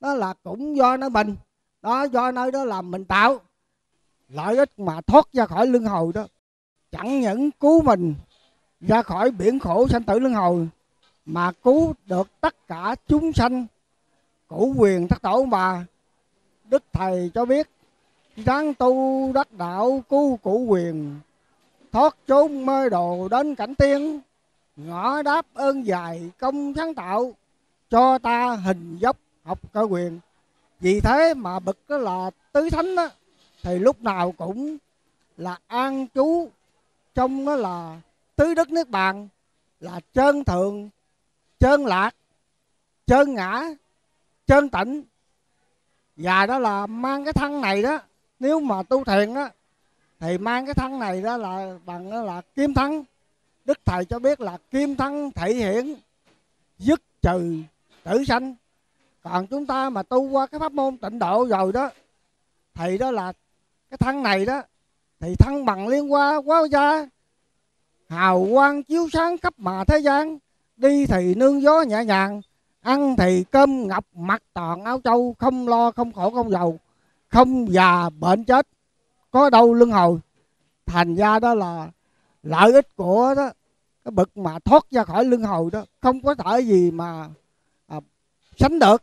Đó là cũng do nó mình. Đó do nơi đó là mình tạo lợi ích mà thoát ra khỏi luân hồi đó. Chẳng những cứu mình ra khỏi biển khổ sanh tử luân hồi mà cứu được tất cả chúng sanh cũ quyền thất tổ bà đức thầy cho biết. Ráng tu đắc đạo cứu cũ quyền thoát chốn mơ đồ đến cảnh tiên ngõ đáp ơn dài công sáng tạo cho ta hình dốc học cơ quyền. Vì thế mà bậc là tứ thánh đó, thì lúc nào cũng là an trú, trong đó là tứ đức nước bàn, là chân thượng, chân lạc, chân ngã, chân tịnh. Và đó là mang cái thân này đó, nếu mà tu thiền đó thì mang cái thân này đó là bằng đó là kim thân đức thầy cho biết là kim thân thể hiện dứt trừ tử sanh. Còn chúng ta mà tu qua cái pháp môn tịnh độ rồi đó, thì đó là cái thân này đó thì thân bằng liên hoa quá gia hào quang chiếu sáng khắp mà thế gian đi thì nương gió nhẹ nhàng ăn thì cơm ngọc mặt toàn áo trâu không lo không khổ không giàu không già bệnh chết có đâu lưng hồi thành ra đó là lợi ích của đó cái bậc mà thoát ra khỏi lưng hồi đó không có thể gì mà à, sánh được.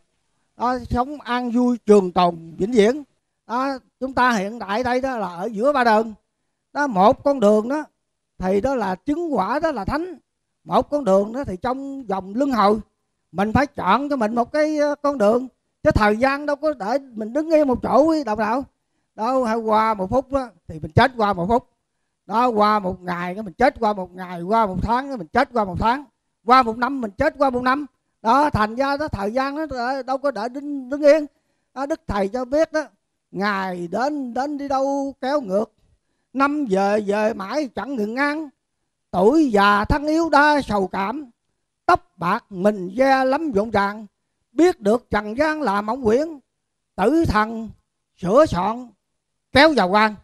Đó, sống an vui trường tồn vĩnh viễn đó, chúng ta hiện tại đây đó là ở giữa ba đường đó một con đường đó thì đó là chứng quả đó là thánh. Một con đường đó thì trong vòng luân hồi. Mình phải chọn cho mình một cái ờ, con đường. Chứ thời gian đâu có để mình đứng yên một chỗ đâu đâu đâu hay qua một phút đó thì mình chết qua một phút. Đó qua một ngày cái mình chết qua một ngày qua một tháng cái mình chết qua một tháng. Qua một năm mình chết qua một năm. Đó thành ra đó thời gian đó ờ, đâu có đợi đứng, đứng yên. Đó, đức thầy cho biết đó ngày đến đến đi đâu kéo ngược. Năm giờ về mãi chẳng ngừng ăn tuổi già thân yếu đa sầu cảm. Tóc bạc mình da lắm rộn ràng biết được trần gian là mỏng quyển tử thần sửa soạn kéo vào quan.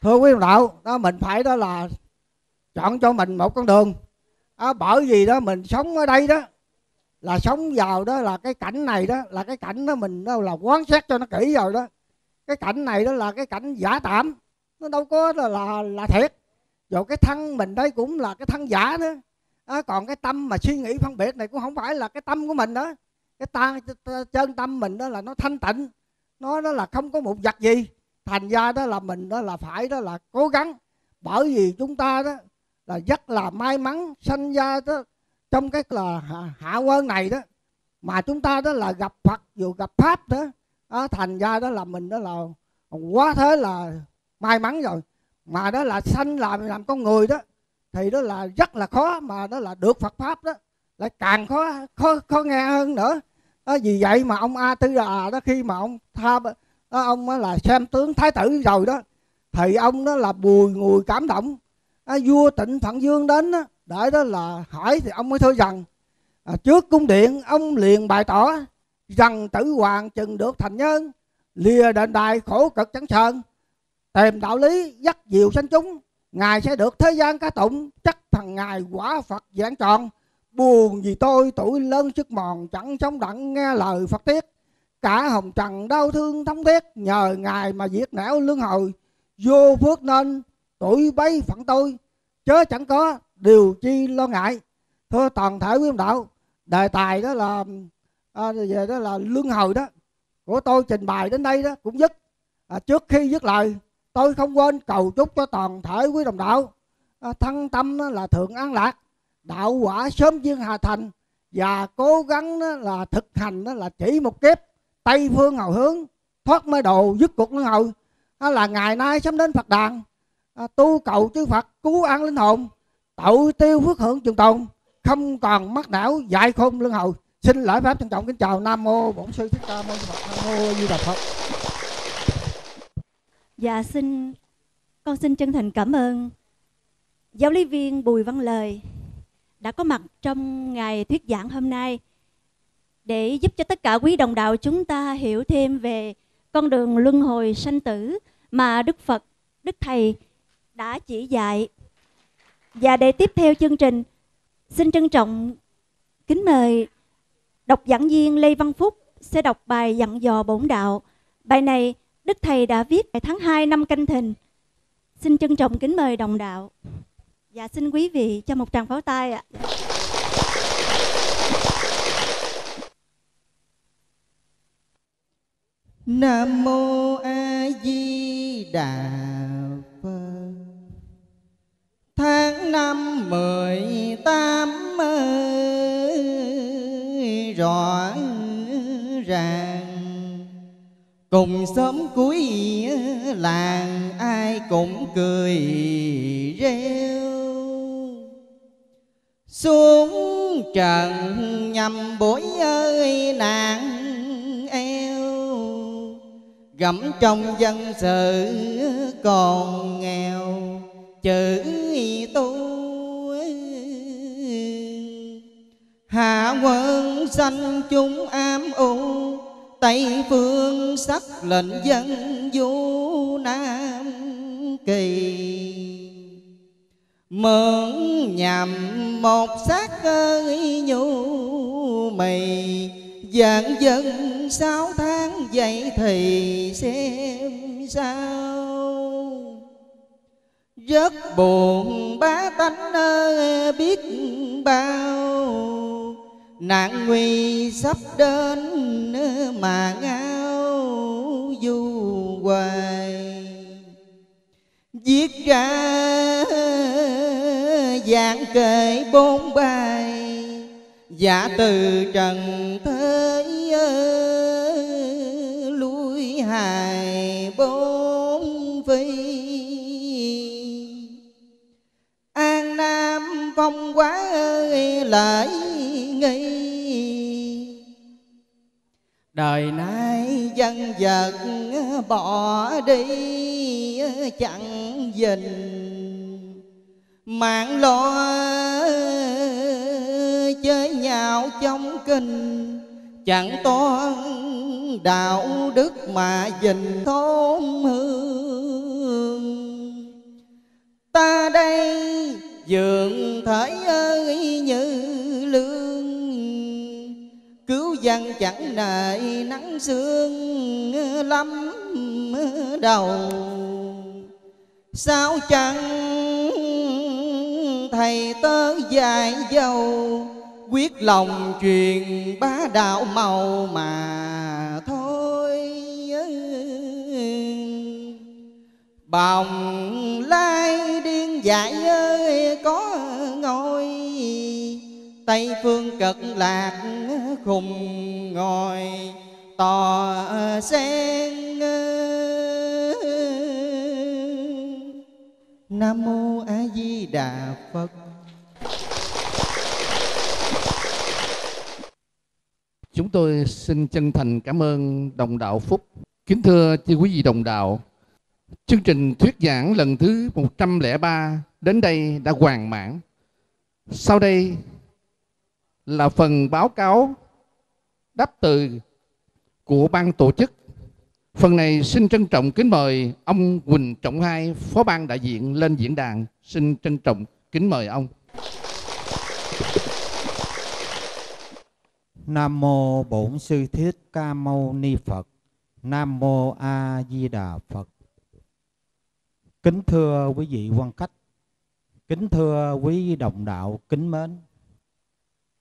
Thưa quý đồng đạo đó mình phải đó là chọn cho mình một con đường. À, bởi vì đó mình sống ở đây đó là sống vào đó là cái cảnh này đó là cái cảnh đó mình đâu là quán xét cho nó kỹ rồi đó. Cái cảnh này đó là cái cảnh giả tạm. Nó đâu có là là, là thiệt. Rồi cái thân mình đây cũng là cái thân giả nữa à, còn cái tâm mà suy nghĩ phân biệt này cũng không phải là cái tâm của mình đó. Cái ta chân tâm mình đó là nó thanh tịnh. Nó đó là không có một vật gì. Thành ra đó là mình đó là phải đó là cố gắng. Bởi vì chúng ta đó là rất là may mắn sanh ra đó trong cái là hạ, hạ quân này đó mà chúng ta đó là gặp Phật dù gặp Pháp đó à, thành ra đó là mình đó là quá thế là may mắn rồi. Mà đó là sanh làm làm con người đó thì đó là rất là khó mà đó là được Phật pháp đó lại càng khó khó khó nghe hơn nữa. Đó, vì vậy mà ông A Tư Đà đó khi mà ông tha đó, ông đó là xem tướng thái tử rồi đó thì ông đó là bùi ngùi cảm động. Đó, vua tịnh phận dương đến đó, để đó là hỏi thì ông mới thôi rằng à, trước cung điện ông liền bày tỏ rằng tử hoàng chừng được thành nhân lìa đền đài khổ cực chẳng sơn tìm đạo lý dắt diều sanh chúng. Ngài sẽ được thế gian ca tụng chắc thằng ngài quả phật giảng tròn. Buồn vì tôi tuổi lớn sức mòn chẳng sống đặng nghe lời phật tiết cả hồng trần đau thương thống thiết nhờ ngài mà diệt nẻo lương hồi. Vô phước nên tuổi bấy phận tôi chớ chẳng có điều chi lo ngại. Thưa toàn thể quý ông đạo đề tài đó là à, về đó là lương hồi đó. Của tôi trình bày đến đây đó cũng dứt. À, trước khi dứt lời tôi không quên cầu chúc cho toàn thể quý đồng đạo. À, thân tâm là thượng an lạc. Đạo quả sớm viên hà thành. Và cố gắng là thực hành đó là chỉ một kiếp. Tây phương hào hướng thoát mê đồ dứt cuộc luân hồi. Là ngày nay sắp đến phật đàn. À, tu cầu chư phật cứu an linh hồn tội tiêu phước hưởng trường tồn không còn mắc não dại khôn luân hồi xin lễ pháp trân trọng kính chào nam mô bổn sư thích ca mâu ni phật. Nam mô di đà phật. Dạ xin con xin chân thành cảm ơn. Giáo lý viên Bùi Văn Lời đã có mặt trong ngày thuyết giảng hôm nay để giúp cho tất cả quý đồng đạo chúng ta hiểu thêm về con đường luân hồi sanh tử mà Đức Phật, Đức Thầy đã chỉ dạy. Và để tiếp theo chương trình, xin trân trọng kính mời đọc giảng viên Lê Văn Phúc sẽ đọc bài dặn dò bổn đạo. Bài này Đức Thầy đã viết ngày tháng 2 năm canh thìn. Xin trân trọng kính mời đồng đạo. Và xin quý vị cho một tràng pháo tay ạ. Nam mô A Di Đà năm mười tám rõ ràng. Cùng sớm cuối làng ai cũng cười reo. Xuống trần nhằm bối ơi nàng eo. Gẫm trong dân sự còn nghèo chữ tu hạ quân sanh chúng am u, tây phương sắc lệnh dân du nam kỳ. Mượn nhằm một xác ơi nhu mì dạng dân sáu tháng dậy thì xem sao rất buồn bá tánh ơi biết bao. Nạn nguy sắp đến mà ngao du hoài. Viết ra dạng kệ bốn bài. Giả từ trần thế lui hài bốn phong quá ơi lại nghi đời nay dân vật bỏ đi chẳng dình. Mạng lo chơi nhạo trong kinh, chẳng toan đạo đức mà dình thôn hương. Ta đây dường thái ơi như lương, cứu dân chẳng nại nắng sương lắm đầu. Sao chẳng thầy tớ dài dâu quyết lòng truyền bá đạo màu mà thôi. Bồng lai điên ơi có ngôi tây phương cực lạc khùng ngồi tò sen. Nam mô a di đà phật. Chúng tôi xin chân thành cảm ơn đồng đạo Phúc. Kính thưa chư quý vị đồng đạo, chương trình thuyết giảng lần thứ 103 đến đây đã hoàn mãn. Sau đây là phần báo cáo đáp từ của ban tổ chức Phần này xin trân trọng kính mời ông Quỳnh Trọng Hai, Phó ban đại diện lên diễn đàn. Xin trân trọng kính mời ông. Nam mô Bổn Sư Thích Ca Mâu Ni Phật. Nam mô A Di Đà Phật. Kính thưa quý vị quan khách, kính thưa quý đồng đạo kính mến.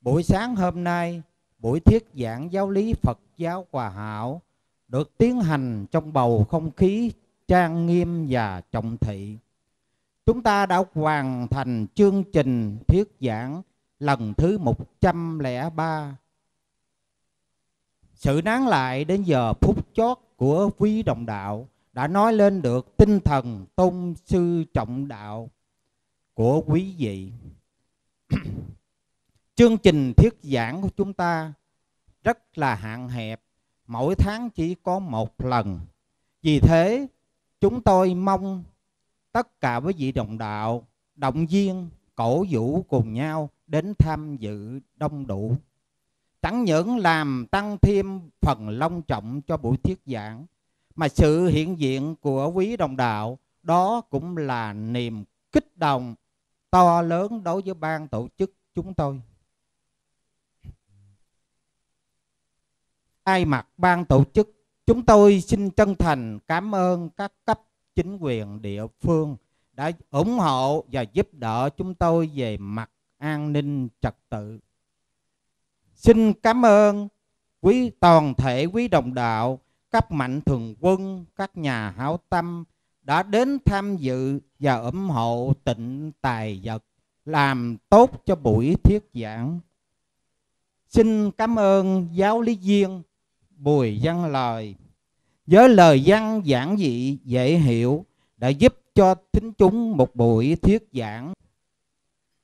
Buổi sáng hôm nay, buổi thuyết giảng giáo lý Phật giáo Hòa Hảo được tiến hành trong bầu không khí trang nghiêm và trọng thị. Chúng ta đã hoàn thành chương trình thuyết giảng lần thứ 103. Sự nán lại đến giờ phút chót của quý đồng đạo đã nói lên được tinh thần tôn sư trọng đạo của quý vị. Chương trình thuyết giảng của chúng ta rất là hạn hẹp, mỗi tháng chỉ có một lần. Vì thế, chúng tôi mong tất cả quý vị đồng đạo động viên cổ vũ cùng nhau đến tham dự đông đủ chẳng những làm tăng thêm phần long trọng cho buổi thuyết giảng mà sự hiện diện của quý đồng đạo đó cũng là niềm kích động to lớn đối với ban tổ chức chúng tôi. Ai mặt ban tổ chức chúng tôi xin chân thành cảm ơn các cấp chính quyền địa phương đã ủng hộ và giúp đỡ chúng tôi về mặt an ninh trật tự. Xin cảm ơn quý toàn thể quý đồng đạo, các mạnh thường quân, các nhà hảo tâm đã đến tham dự và ủng hộ tịnh tài vật làm tốt cho buổi thuyết giảng. Xin cảm ơn giáo lý viên Bùi Văn Lời với lời văn giảng dị dễ hiểu đã giúp cho thính chúng một buổi thuyết giảng.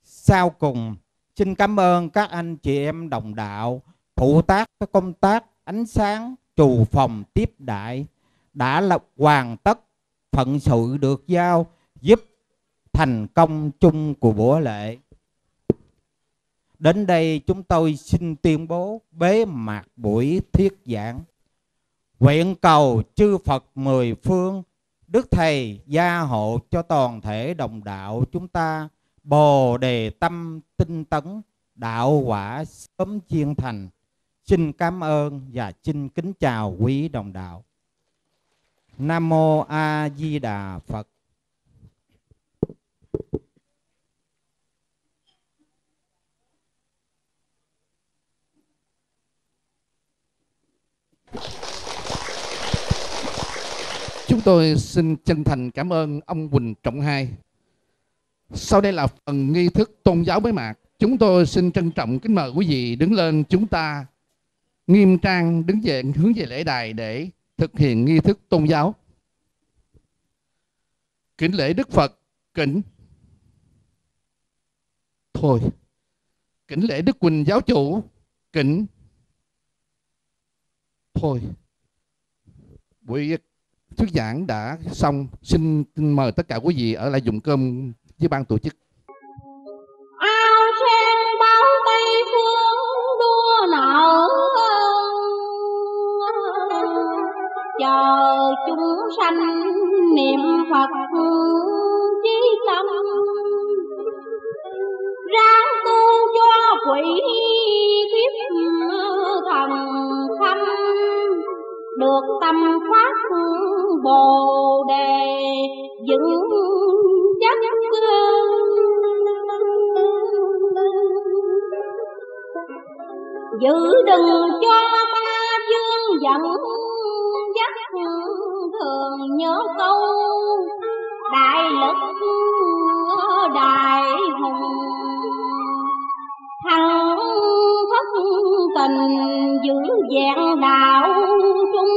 Sau cùng, Xin cảm ơn các anh chị em đồng đạo phụ tác các công tác ánh sáng trù phòng tiếp đại đã là hoàn tất phận sự được giao giúp thành công chung của bữa lễ. Đến đây chúng tôi xin tuyên bố bế mạc buổi thuyết giảng. Nguyện cầu chư Phật mười phương, Đức Thầy gia hộ cho toàn thể đồng đạo chúng ta bồ đề tâm tinh tấn đạo quả sớm chiên thành xin cảm ơn và xin kính chào quý đồng đạo. Nam mô a di đà phật. Chúng tôi xin chân thành cảm ơn ông Quỳnh Trọng Hai. Sau đây là phần nghi thức tôn giáo bế mạc. Chúng tôi xin trân trọng kính mời quý vị đứng lên chúng ta nghiêm trang đứng dậy hướng về lễ đài để thực hiện nghi thức tôn giáo. Kính lễ Đức Phật, kính. Thôi. Kính lễ Đức Quỳnh giáo chủ, kính. Thôi. Buổi thuyết giảng đã xong. Xin mời tất cả quý vị ở lại dùng cơm với ban tổ chức à! Chờ chúng sanh niệm phật chí tâm. Ráng tu cho quỷ kiếp thần khâm được tâm phát bồ đề vững chắc giữ đừng cho ma dương giận thường nhớ câu, đại lực đại hùng. Thăng thất tình giữ vẹn đạo trung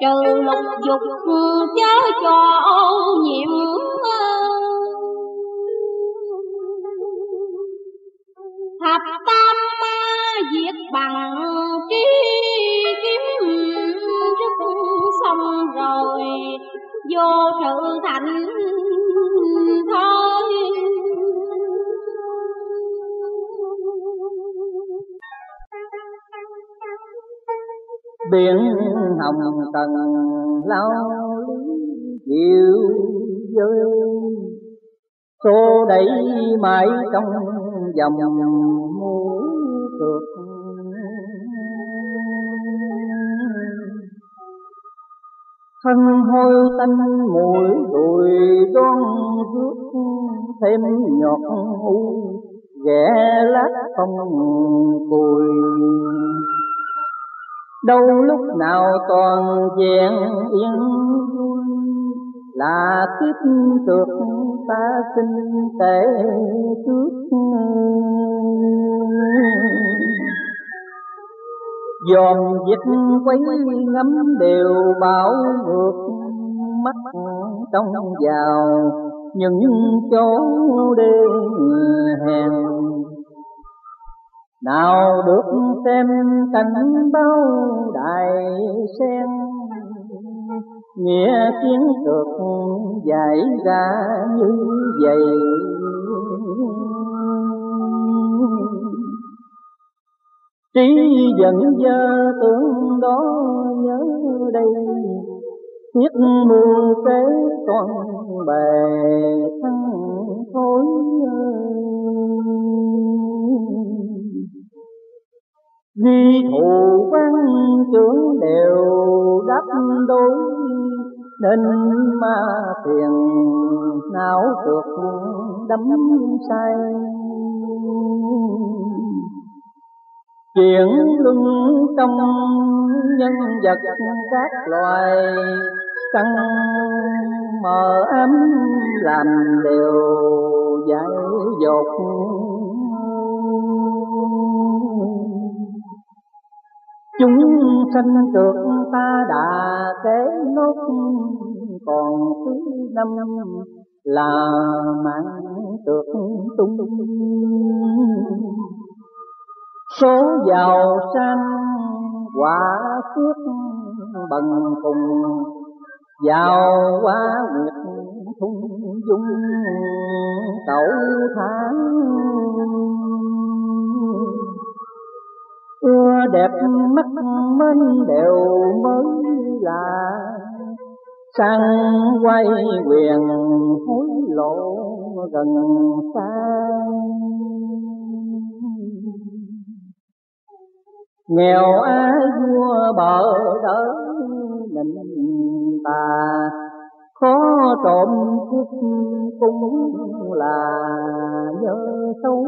trừ lục dục chớ cho ô nhiễm. Thập tam ma diệt bằng trí xong rồi. Vô sự thành thôi biển hồng tầng lao dịu dơi. Xô đẩy mãi trong dòng mũi cược thân hôi tanh mùi đùi đón rước thêm nhọt u, ghé lát phong cùi. Đâu lúc nào toàn vẹn yên vui, là kiếp được ta sinh tệ trước dòm dịch quấy ngắm đều bảo ngược mắt trong vào, những chỗ đêm hèn. Nào được xem cảnh bao đại sen, nghĩa kiến được giải ra như vậy. Trí dần gia tưởng đó nhớ đây thiết mưu kế toàn bề thân thối Di thù văn trưởng đều đắp đối, Nên ma phiền não được đắm say. Chuyện luân trong nhân vật các loài Căng mờ ấm làm đều giải dột. Chúng sanh được ta đã kế nốt, còn thứ năm là mạng trượt tung số giàu sang quả phước bằng cùng, giàu quá nguyệt thung dung tẩu tháng ưa đẹp mắt minh đều mới là, sang quay quyền hối lộ gần xa. Nghèo ai vua bờ đỡ nịnh ta. Khó trộm cướp cũng là nhớ xấu.